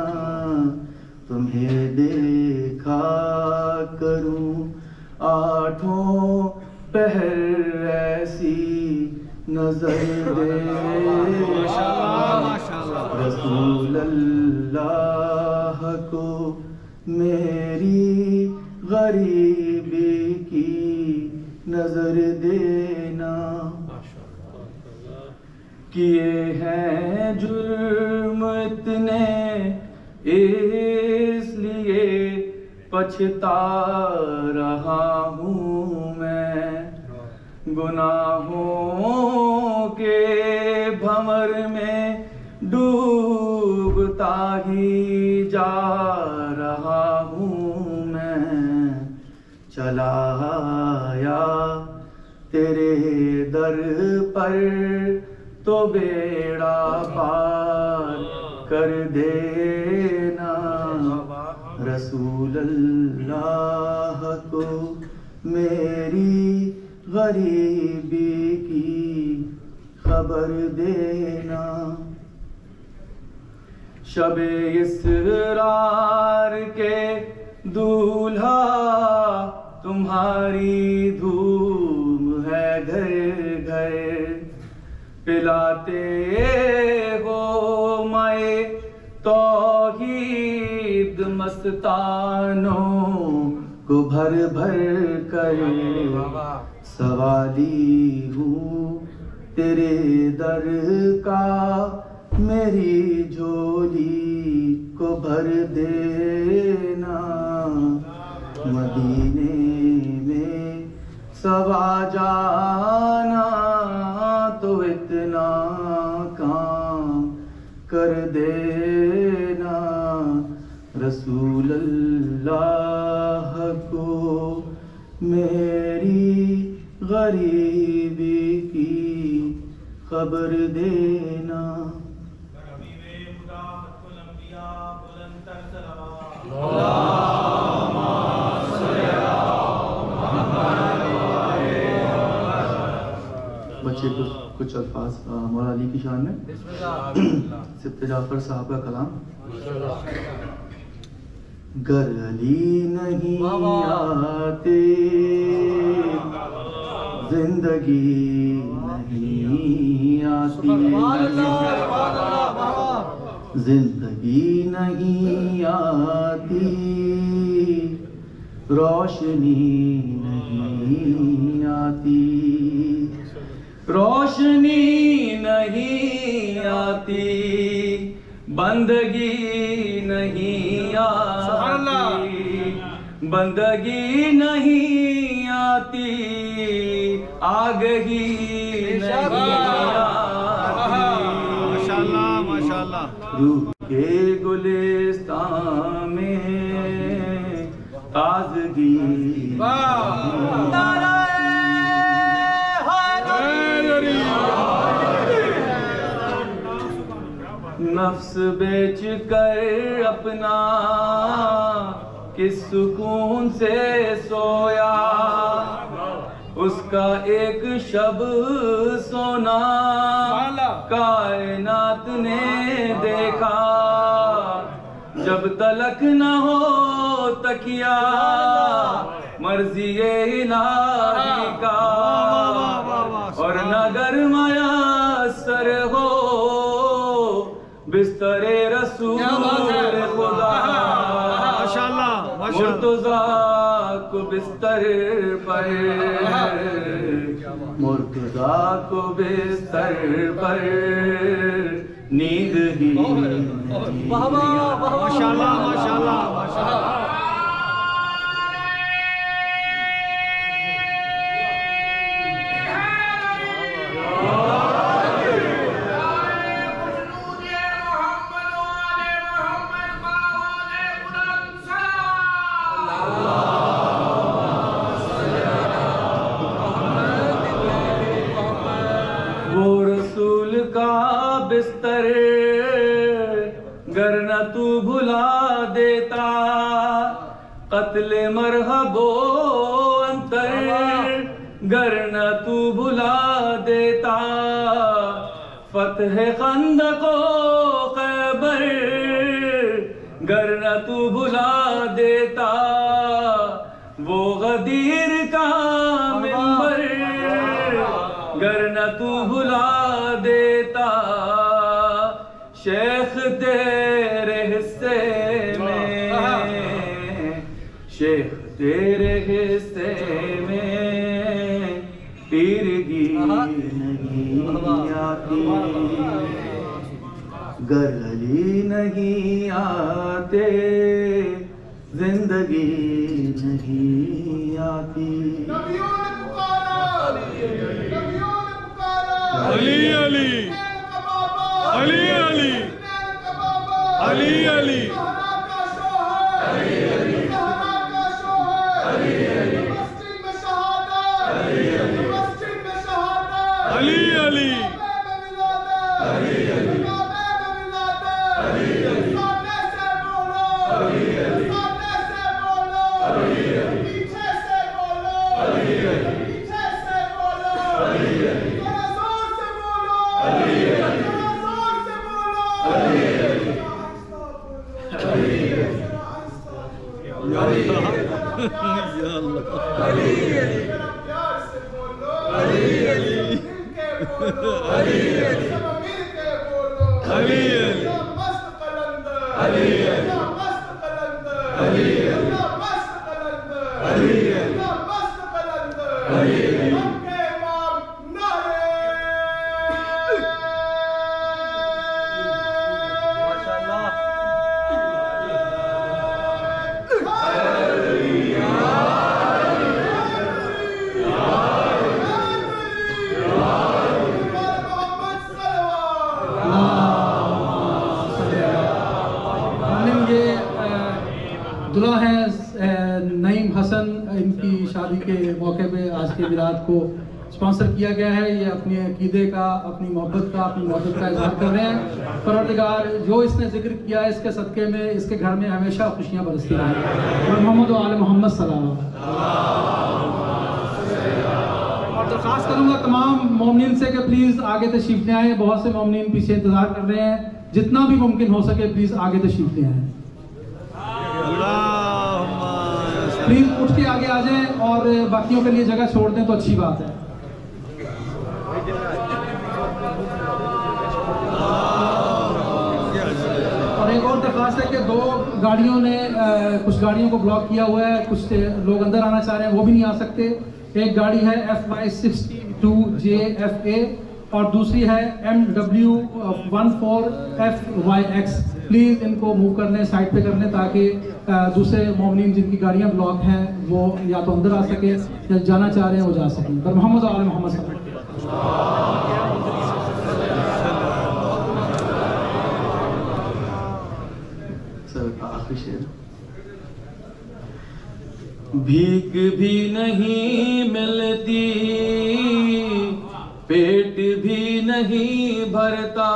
तुम्हें देखा करूँ आठों पहर ऐसी नज़र दे। रसूल अल्लाह को मेरी गरीबी की नज़र देना। किए हैं जुर्म इतने इसलिए पछता रहा हूँ मैं। गुनाहों के भंवर में डूबता ही जा रहा हूँ मैं। चला आया तेरे दर पर तो बेड़ा पार कर देना रसूल अल्लाह को मेरी गरीबी की खबर देना। शबे इसरार के दूल्हा तुम्हारी धूम है घर घर। पिलाते हो मैं तो तौहीद मस्तानों को भर भर कर सवाली हूँ तेरे दर का। मेरी झोली को भर देना मदीने में सवा जाना मेरी गरीबी की खबर देना। बच्चे कुछ कुछ अल्फाज अ, मौला अली की शान में। सिप्त जाफ़र साहब का कलाम। गर अली नहीं आते। ज़िंदगी नहीं आती। ज़िंदगी नहीं आती। रोशनी नहीं आती। रोशनी नहीं आती। बंदगी नहीं आती। बंदगी नहीं आती आग ही नहीं आती। माशाल्लाह रूह के गुलिस्तान में ताजगी। नफ्स बेच कर अपना किस सुकून से सोया? उसका एक शब सोना कायनात ने देखा। जब तलक न हो तकिया मर्ज़ी इलाही का। और नगर माया सर हो बिस्तरे मुर्तजा को बिस्तर पर मुर्तजा को बिस्तर पर नींद ही माशाल्लाह माशाल्लाह माशाल्लाह कत्ल मरहबो अंतर। गर न तू भुला देता। फतह खंदको खैबर। गर न तू भुला देता। वो गदीर गर नहीं आते ज़िंदगी नहीं आती। अली अली। अली अली। अली अली। खुशियाँ बरसती रहें और मोहम्मद आल मोहम्मद सलाम। और दरख्वास्त करूँगा तमाम मोमिन से कि प्लीज़ आगे तशरीफ़ ले आए। बहुत से मोमिन पीछे इंतज़ार कर रहे हैं। जितना भी मुमकिन हो सके प्लीज़ आगे तशरीफ़ ले आए। प्लीज़ उठ के आगे आ जाएँ और बाकियों के लिए जगह छोड़ दें तो अच्छी बात है और एक और दरख्वास्त है कि दो गाड़ियों ने अ, कुछ गाड़ियों को ब्लॉक किया हुआ है कुछ लोग अंदर आना चाह रहे हैं वो भी नहीं आ सकते। एक गाड़ी है F Y sixty two J F A और दूसरी है M W one four F Y X please इनको मूव कर लें साइड पे कर लें ताकि दूसरे मोमिन जिनकी गाड़ियाँ ब्लॉक हैं वो या तो अंदर आ सके या जाना चाह रहे हैं वो जा सकें। पर मोहम्मद आल मोहम्मद सल्लल्लाहु अलैहि वसल्लम। सर का आखिरी शेर भीख भी नहीं मिलती, पेट भी नहीं भरता,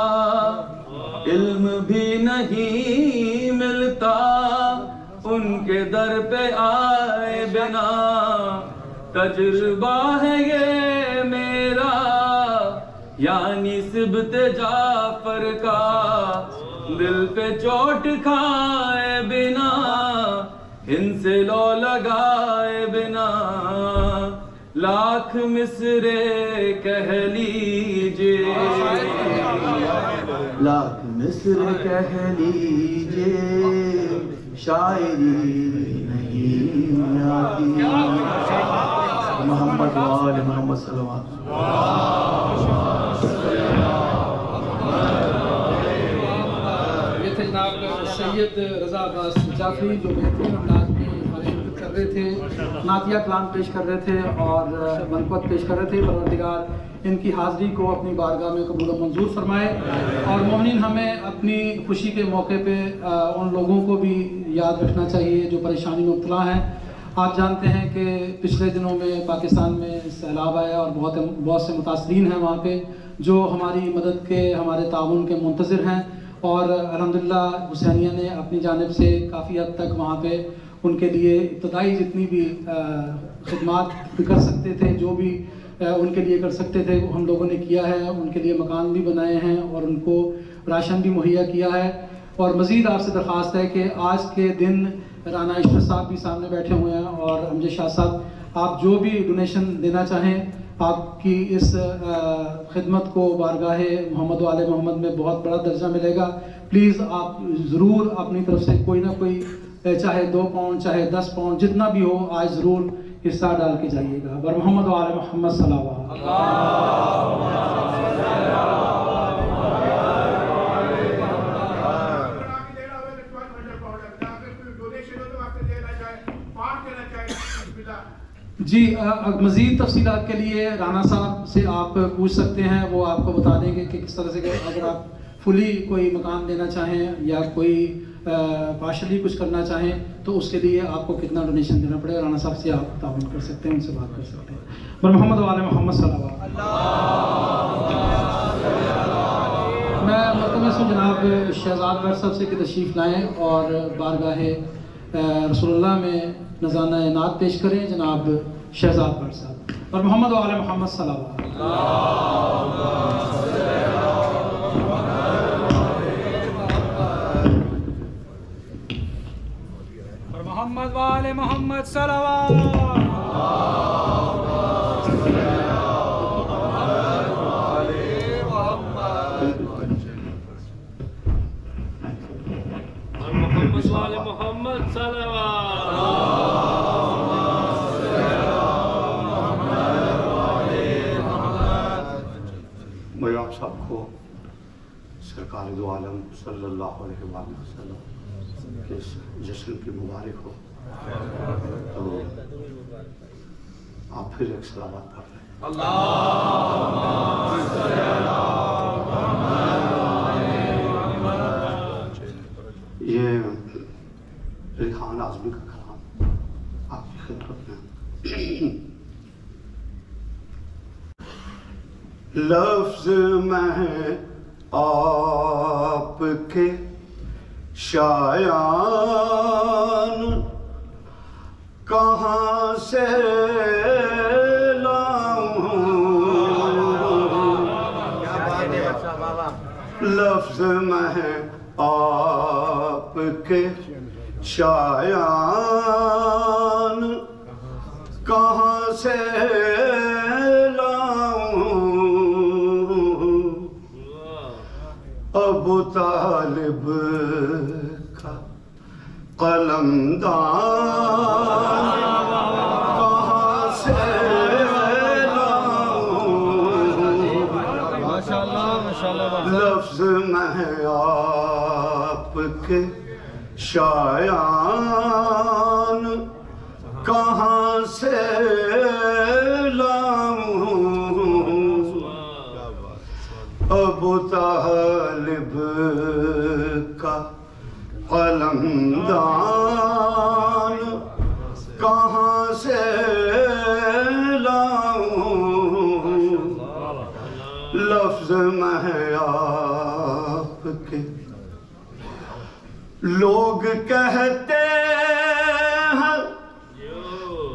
इल्म भी नहीं मिलता। उनके दर पे आए बिना तजुर्बा है ये मेरा, यानी सिबत जाफ़र का। दिल पे चोट खाए बिना इनसे लो लगाए बिना लाख मिसरे कह लीजिए। लाख मिस्र कह लीजिए, शायरी नहीं आती। मोहम्मद वाले मोहम्मद सलमान सैयद रजा अब्बास जाफरी, जो बेहतरीन रहे थे, नातिया कलाम पेश कर रहे थे और मनपत पेश कर रहे थे। परवरदिगार, इनकी हाज़िरी को अपनी बारगाह में कबूल मंजूर फरमाए और मोमिन हमें अपनी खुशी के मौके पे उन लोगों को भी याद रखना चाहिए जो परेशानी में मुबतला हैं। आप जानते हैं कि पिछले दिनों में पाकिस्तान में सैलाब आया और बहुत बहुत से मुतासरीन हैं वहाँ पे, जो हमारी मदद के, हमारे ताउन के मुंतज़र हैं और अल्हम्दुलिल्लाह, हुसैनिया ने अपनी जानब से काफ़ी हद तक वहाँ पे उनके लिए इब्तदाई जितनी भी खदमात कर सकते थे, जो भी उनके लिए कर सकते थे हम लोगों ने किया है। उनके लिए मकान भी बनाए हैं और उनको राशन भी मुहैया किया है। और मज़ीद आपसे दरख्वास्त है कि आज के दिन राना इश्र साहब भी सामने बैठे हुए हैं और अमजद शाह साहब, आप जो भी डोनेशन देना चाहें, आपकी इस खिदमत को बारगाह मोहम्मद वाले मोहम्मद में बहुत बड़ा दर्जा मिलेगा। प्लीज़ आप ज़रूर अपनी तरफ़ से कोई ना कोई चाहे दो पाउंड, चाहे दस पाउंड, जितना भी हो, आज ज़रूर हिस्सा डाल के जाइएगा। बर मोहम्मद वाले मोहम्मद जी मज़ीद तफसीलात के लिए राना साहब से आप पूछ सकते हैं, वो आपको बता देंगे कि किस तरह से अगर आप फुली कोई मकान देना चाहें या कोई पार्शली कुछ करना चाहें तो उसके लिए आपको कितना डोनेशन देना पड़ेगा? राना साहब से आप ताउन कर सकते हैं, उनसे बात कर सकते हैं। बर मोहम्मद वाले मोहम्मद सल्लल्लाहु मैं मतलब से जनाब शहजाद गर साहब से कि तशरीफ़ लाएँ और बारगाह रसोल्ला में नजाना नात पेश करें, जनाब शहजाद गर साहब। और मोहम्मद वाले मोहम्मद सल्लल्लाहु और मोहम्मद वाले मोहम्मद सलवार मोहम्मद वाले मोहम्मद सलवार मैं आप सबको सरकार दो आलम सल्लल्लाहु अलैहि वसल्लम के इस जश्न की मुबारक हो। आप फिर एक सलावत पढ़ रहे ये रिहान आजमी का कलाम आपकी खिदमत में लफ्ज में आपके शायान कहाँ से लाऊं? लफ्ज में आपके शायान कहाँ से लाऊं? अबू तालिब कलमदान कहाँ से लफ्ज में आपके शायान कहाँ से लाऊं? अबू का कलमदान कहाँ से लाऊं? लफ्ज में आपके। लोग कहते हैं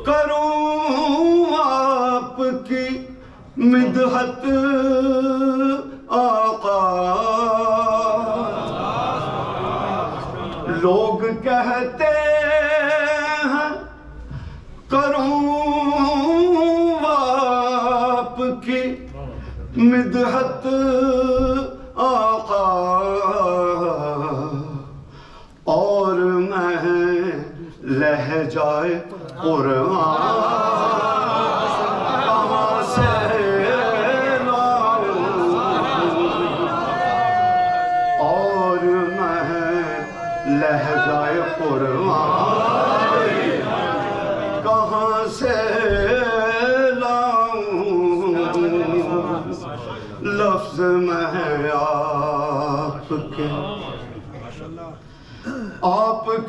करूँ आपकी मिदहत आका। लोग कहते हैं करूँ आपकी मिदहत आका। और मैं लह जाए कुरान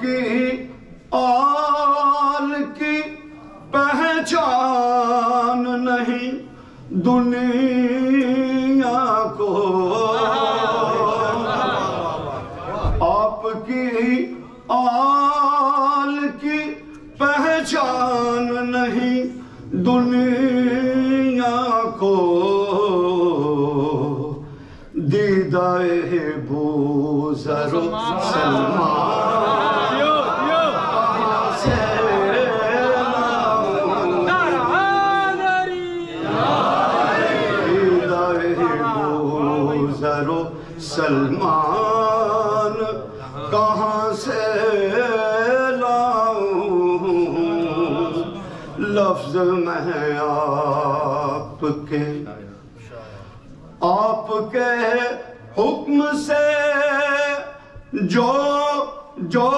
आपकी जो जो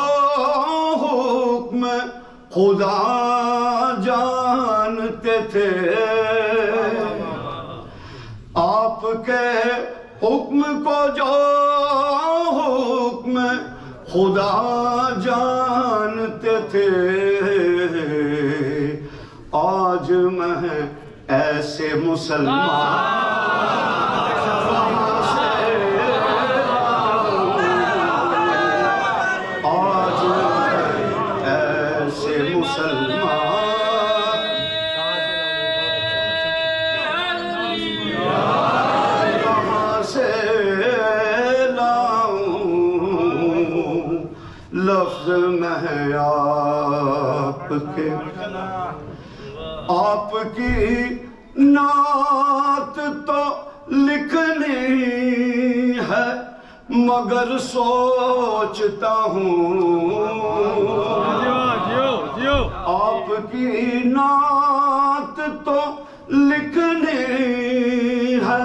हुक्म खुदा जानते थे। आपके हुक्म को जो हुक्म खुदा जानते थे। आज मैं ऐसे मुसलमान आपके आपकी नात तो लिखनी है, मगर सोचता हूँ। आपकी नात तो लिखनी है,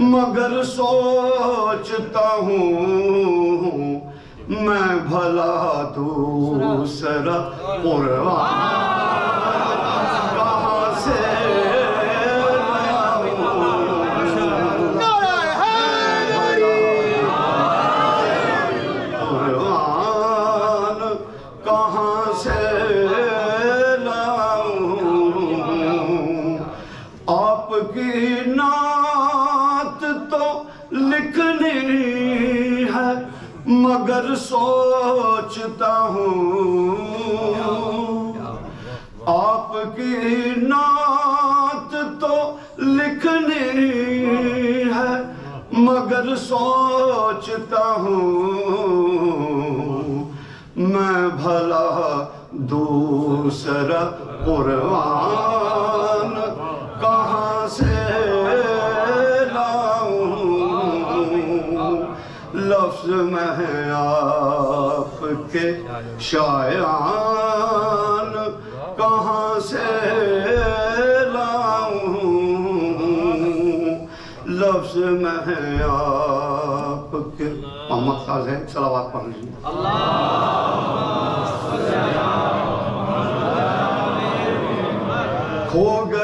मगर सोचता हूँ। मैं भला दूसरा कुर्बान कहाँ से आपकी नात मगर सोचता हूँ, आपकी नात तो लिखनी है, मगर सोचता हूँ, मैं भला दूसरा कुर्बान आपके शायान कहाँ से लाऊं? लफ्ज मैं आपके मोहम्मद साज है, सलावात पढ़ लीजिए। खो गया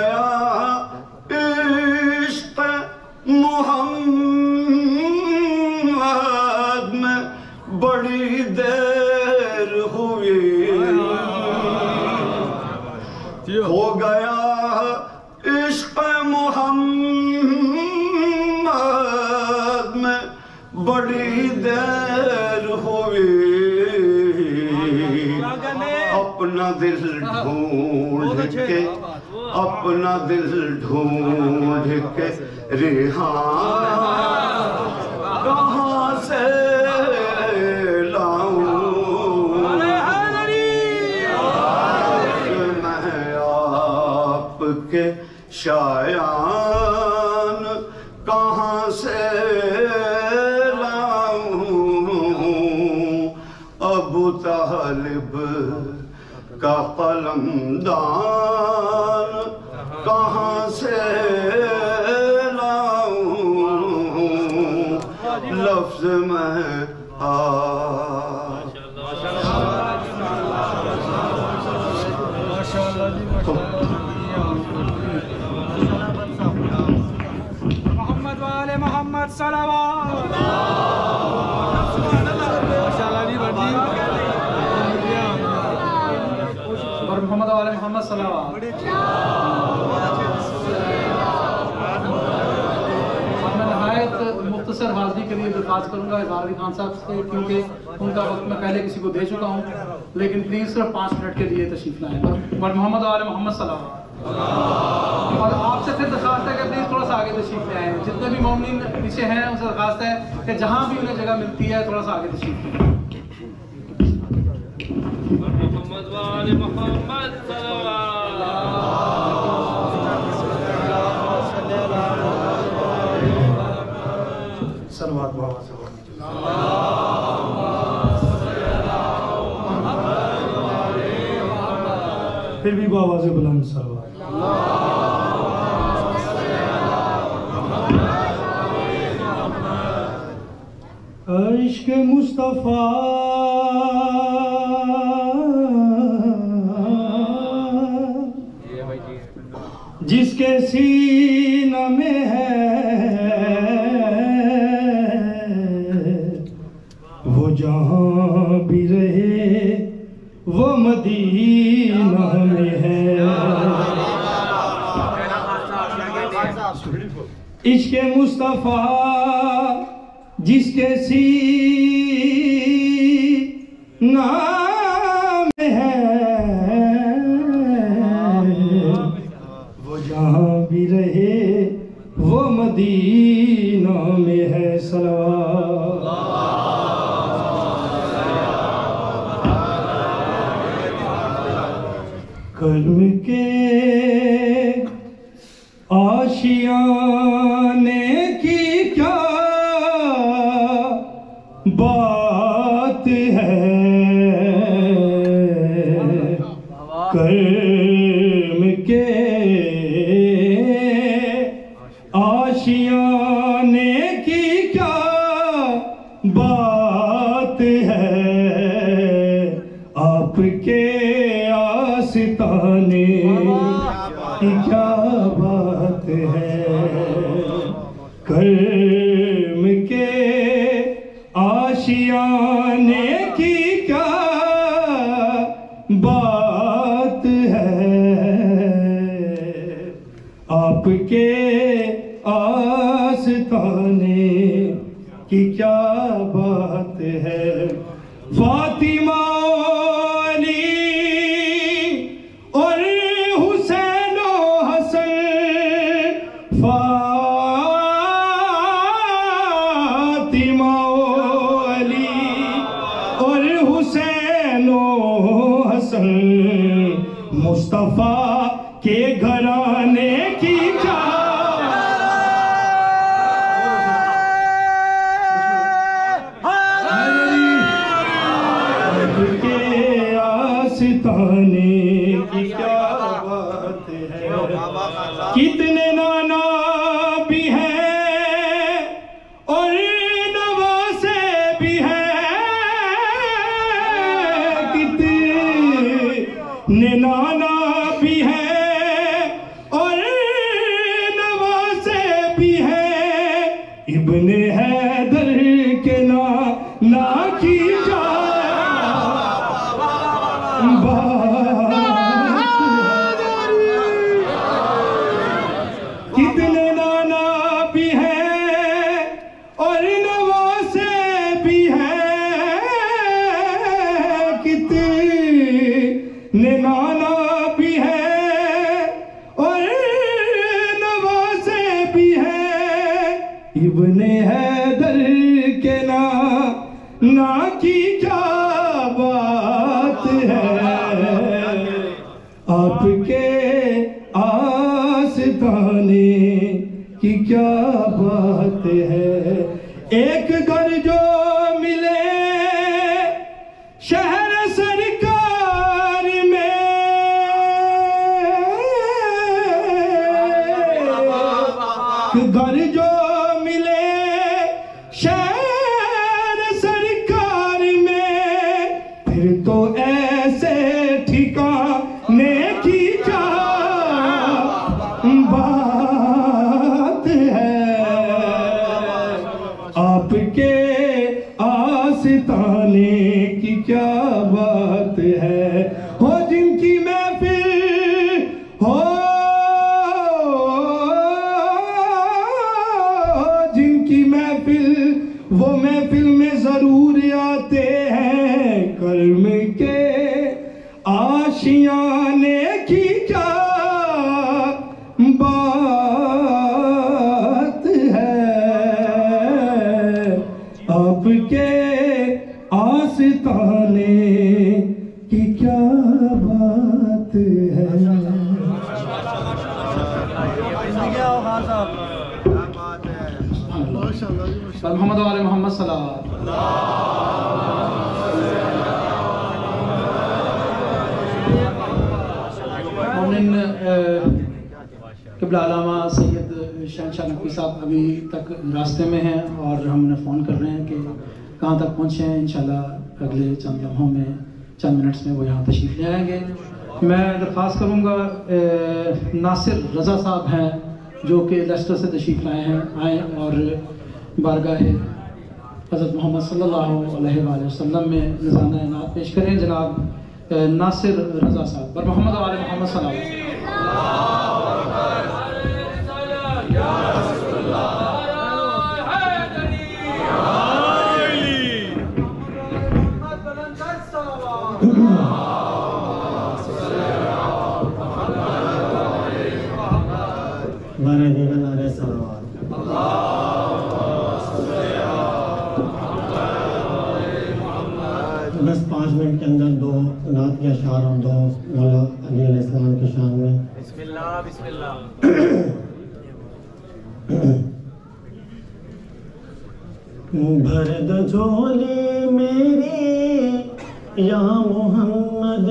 अपना दिल ढूंढ के अपना दिल ढूंढ के रिहा। कहाँ से लाऊं? मैं आपके शायान का कलमदान कहाँ से लाऊं? लफ्ज में आ। मोहम्मद वाले मोहम्मद सलावत। नहायत मुख्तसर हाजिरी के लिए दरखास्त करूँगा इजहार अली खान साहब से क्योंकि उनका वक्त मैं पहले किसी को दे चुका हूँ लेकिन प्लीज़ सिर्फ़ पाँच मिनट के लिए तशरीफ़ लाएँ। और मोहम्मद वाले मोहम्मद सलाम और आपसे फिर दरखास्त है कि प्लीज़ थोड़ा सा आगे तशरीफ़ ले आए। जितने भी मोमिन पीछे हैं उनसे दरखास्त है कि जहाँ भी उन्हें जगह मिलती है थोड़ा सा आगे तशरीफ़ ले फिर भी वो बाबाज बुलंद सलवा अश्क मुस्तफ़ा वफा जिसके सी Bye. बारगाह है। हज़रत मोहम्मद सल्लल्लाहु अलैहि वसल्लम में निज़ान नात पेश करें। जनाब नासिर रजा साहब, बर मोहम्मद वाले मोहम्मद सल्लल्लाहु अलैहि वसल्लम। इस्लाम की शान में। भर दो झोले मेरे या मोहम्मद।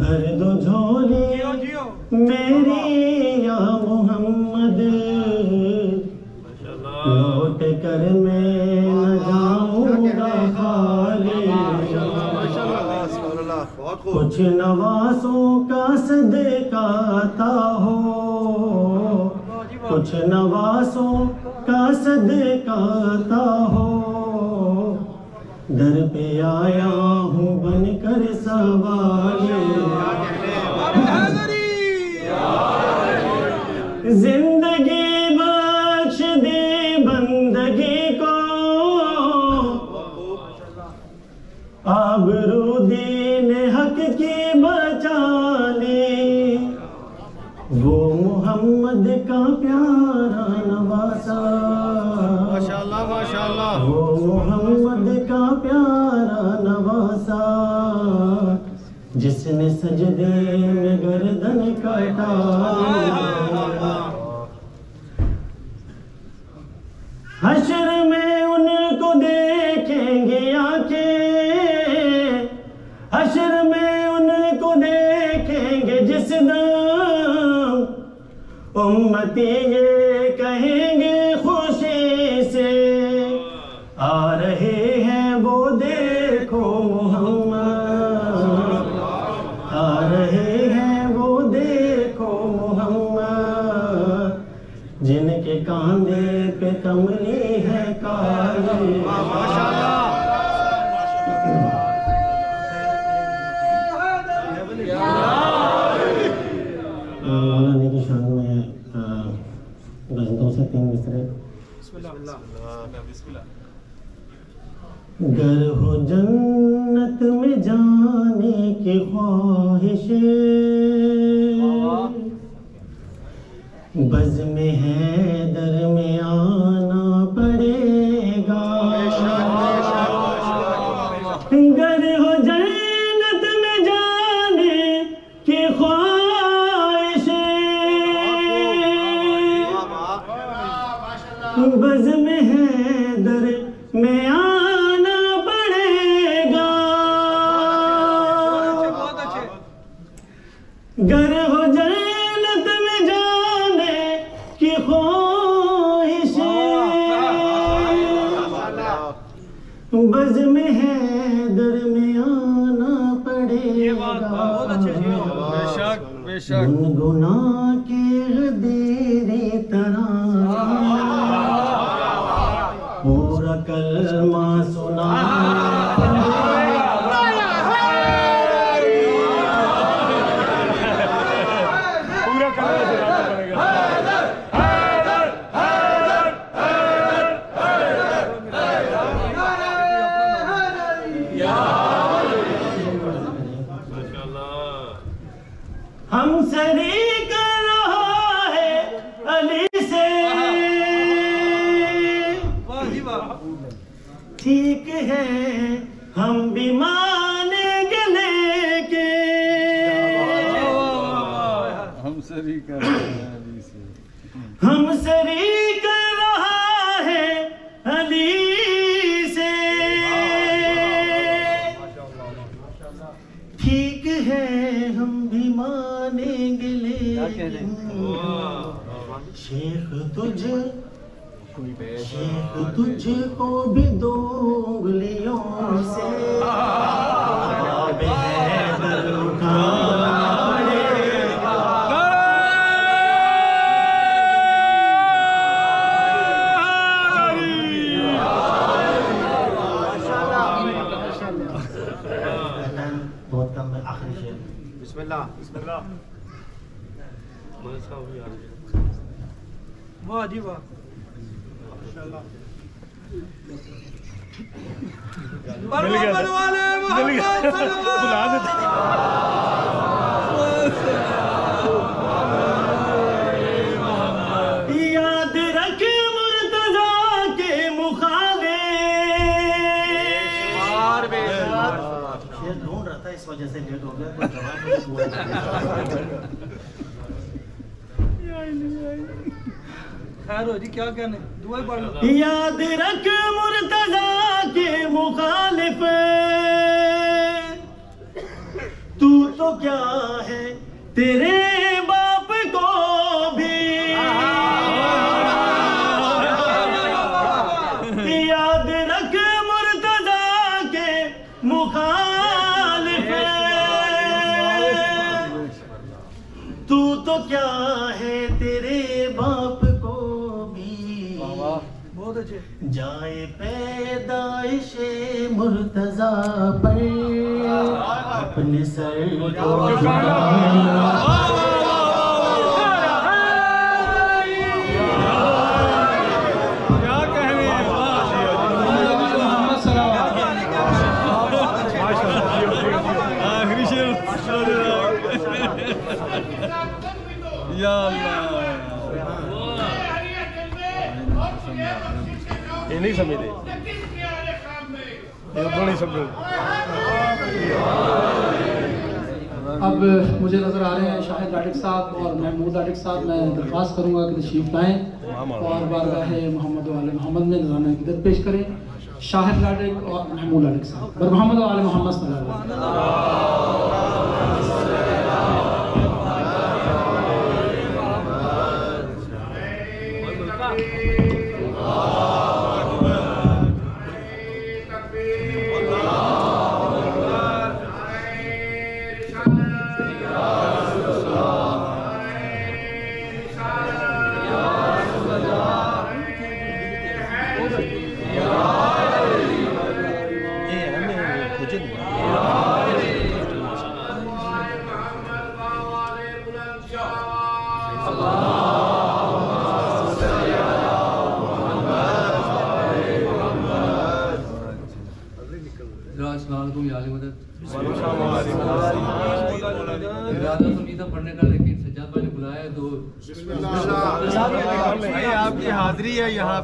भर दो झोले मेरे कुछ नवासों का सदेका हो। कुछ नवासों का सदेका हो। दर पे आया हूँ बनकर सवार। सजदे में गर्दन काटा हशर में उनको देखेंगे आँखें। हशर में उनको देखेंगे जिस दाम उम्मती ये अगर हो जन्नत में जाने की ख्वाहिशें गुना के दे ये नहीं अब मुझे नज़र आ रहे हैं शाहिद राटिक साहब और महमूद राटिक साहब। मैं दरख्वास्त करूँगा कि नशीफ लाएँ और बारगाह मोहम्मद वाल मोहम्मद में नजराना गिदत पेश करें। शाहिद लाडिक और महमूद राटिक साहब। और मोहम्मद वाल मोहम्मद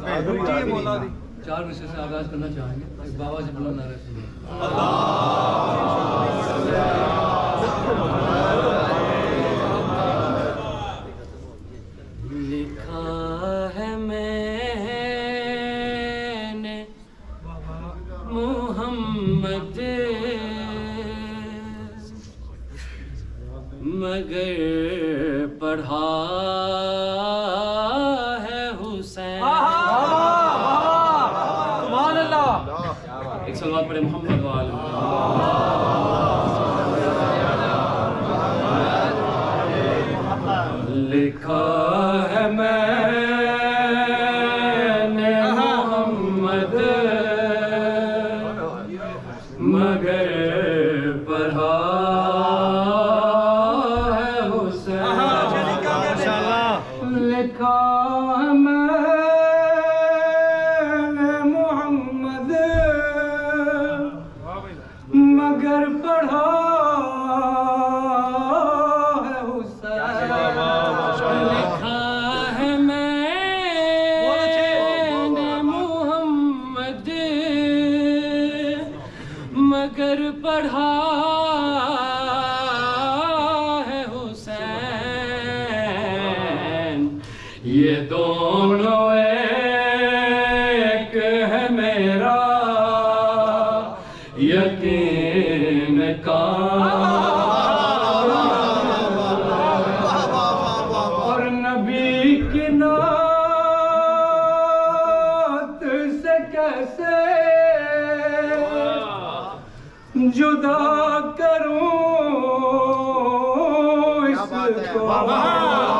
पे चार विषय से आगाज़ करना चाहेंगे। बाबा जी बुलंद नारे जुदा करो इसको।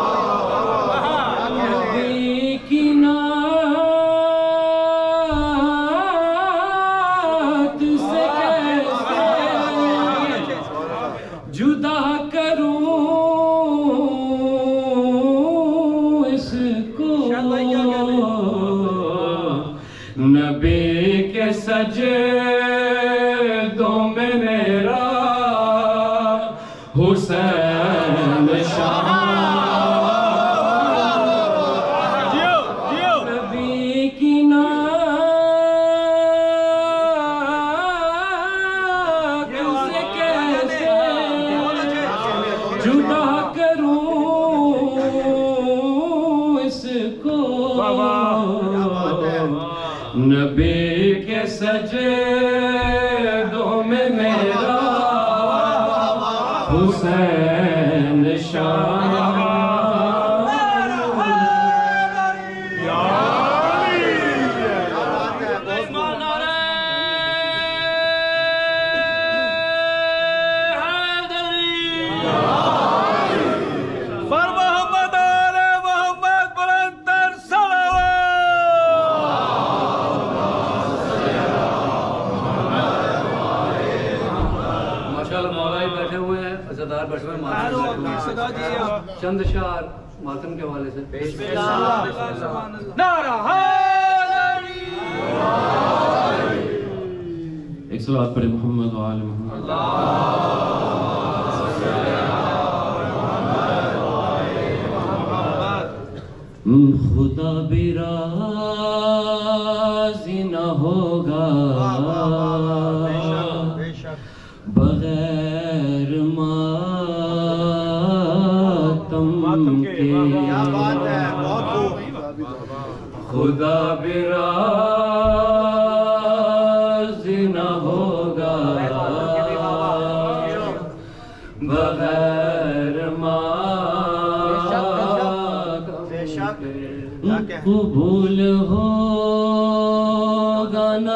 नारा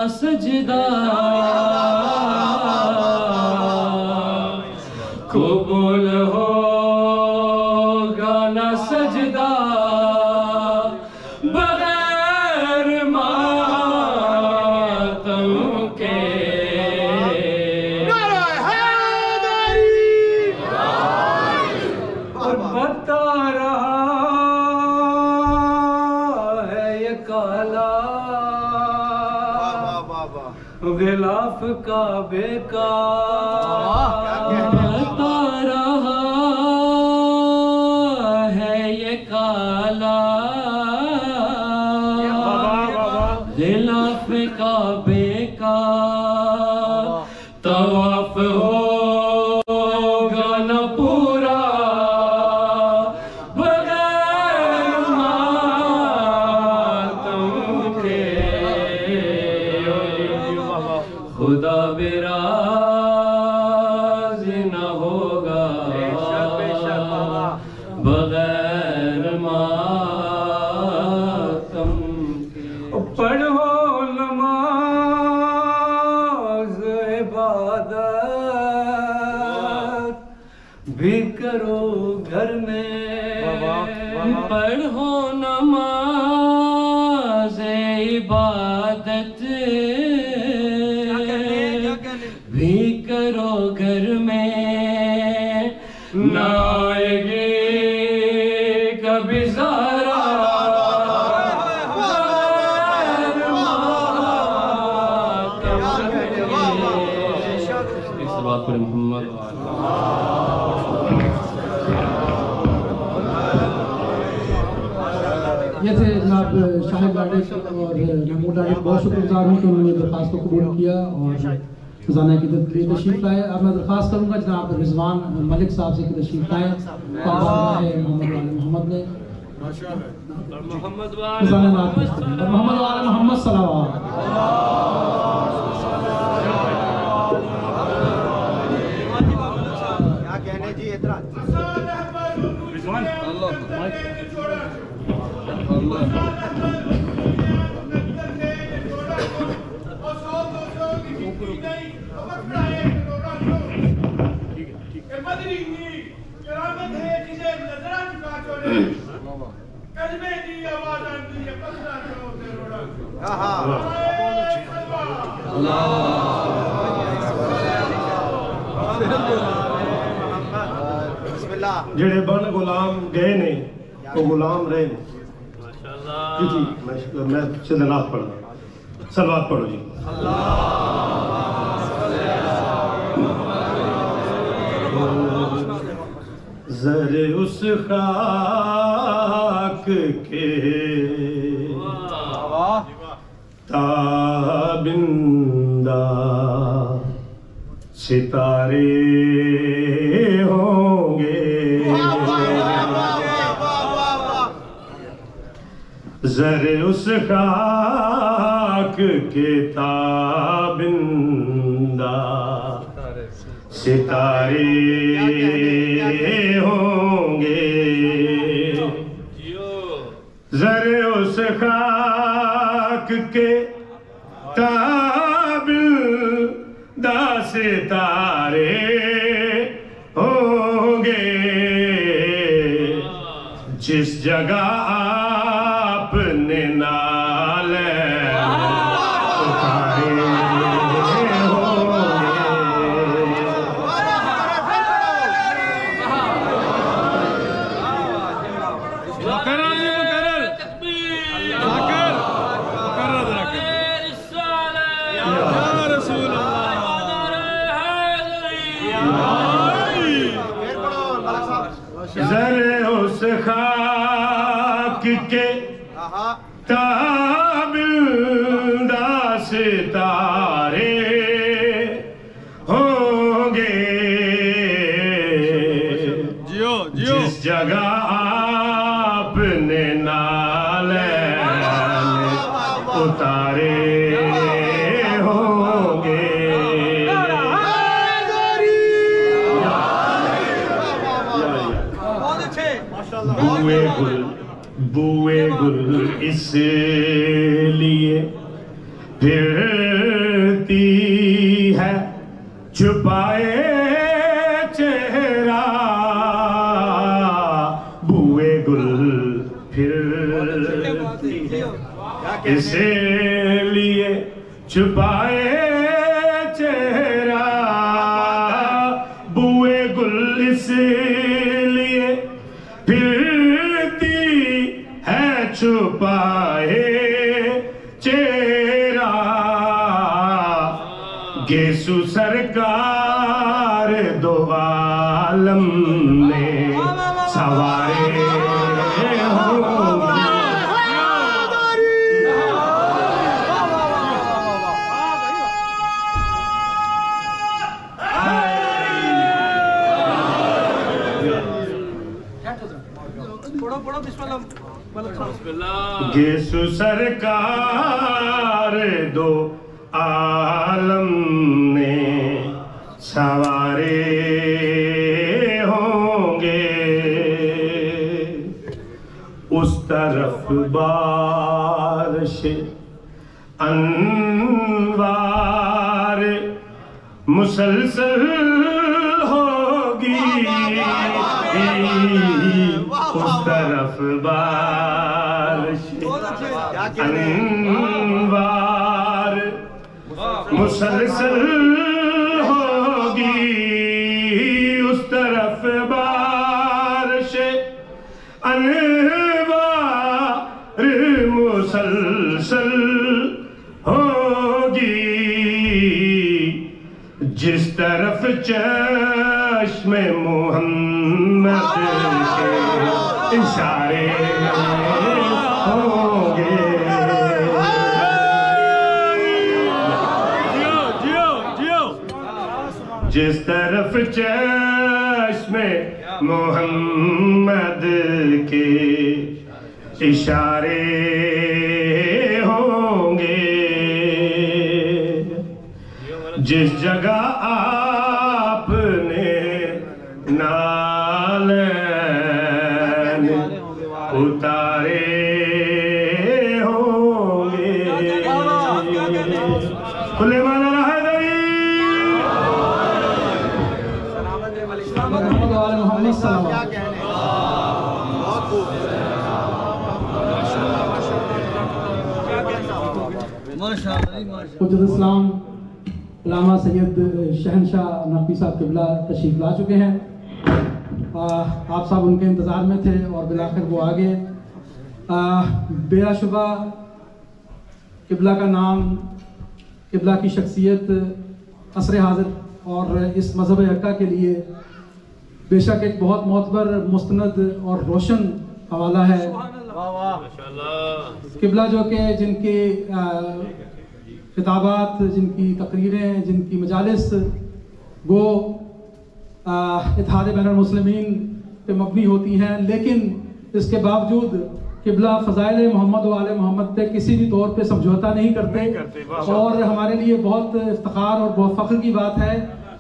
secda बहुत शुक्रगुजार हूँ कि उन्होंने दरख्वास्त को कबूल किया और खजाना की तशरीफ़ लाए। अब मैं दरख्वास्त करूँगा जनाब रिजवान मलिक साहब से तशरीफ़ लाए। मोहम्मद ने। मोहम्मद मोहम्मद सलावा जेड़े बन गुलाम गए ने तो गुलाम रहे ने। जी जी मैं मैं सलात पढ़ सलवात पढ़ो जी। जर उस खाक के ताबिंदा सितारे होंगे। जरे उस खाक के ताबिंदा सितारे होंगे। के दास तारे होंगे। जिस जगह छुपाए चेहरा सरकार दो आलम में सवारे होंगे उस तरफ़ बारिश अनवार मुसलसल होगी उस तरफ़ बारिश अनवार मुसलसल होगी उस तरफ़ बारिश। अनवार मुसलसल होगी जिस तरफ़ चश्म मोहम्मद के इशारे होंगे। जिस तरफ़ चश्मे मोहम्मद के इशारे होंगे। जिस जगह इस्लाम लामा सैयद शहनशाह नकवी साहब किबला तशरीफ़ ला चुके हैं। आ, आप सब उनके इंतज़ार में थे और बिलाखिर वो आ गए। बेलाशुबा किबला का नाम किबला की शख्सियत असर हाजिर और इस मज़हब हक्का के लिए बेशक एक बहुत मोतबर मुस्तनद और रोशन हवाला है। किबला जो कि जिनकी खिताबात जिनकी तकरीरें जिनकी मजालस वो इतिहाद बैन मुसलमिन पे मबनी होती हैं। लेकिन इसके बावजूद किबला फ़जाइल मोहम्मद वाले मोहम्मद पे किसी भी तौर पे समझौता नहीं करते। और हमारे लिए बहुत इफ्तार और बहुत फ़ख्र की बात है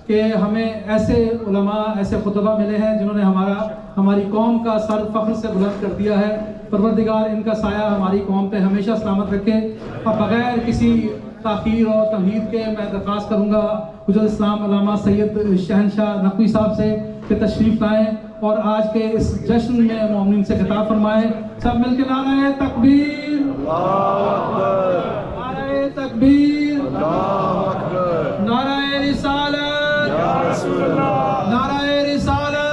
कि हमें ऐसे उलमा ऐसे खुतबा मिले हैं जिन्होंने हमारा हमारी कौम का सर फ़ख्र से बुलंद कर दिया है। परवरदिगार इनका साया हमारी कौम पे हमेशा सलामत रखे। और बग़ैर किसी ताखीर और तमहीद के मैं दरख्वास्त करूँगा हज़रत इस्लाम अलामा सैयद शहनशाह नकवी साहब से कि तशरीफ़ लाएँ और आज के इस जश्न में मोमिन से खिताब फरमाएँ। सब मिलकर नारा तकबीर। नारा तकबीर। नारा रिसालत। नारा रिसालत।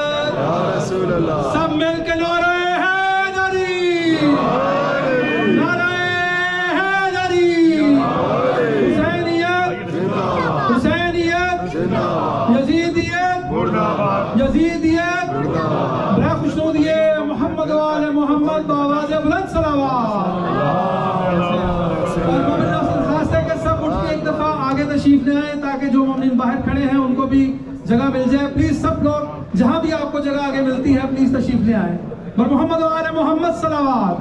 जो मोमिन बाहर खड़े हैं, उनको भी जगह मिल जाए। प्लीज़ सब लोग जहाँ भी आपको जगह आगे मिलती है प्लीज़ तशीफ ले आए। और मोहम्मद मोहम्मद सलावत।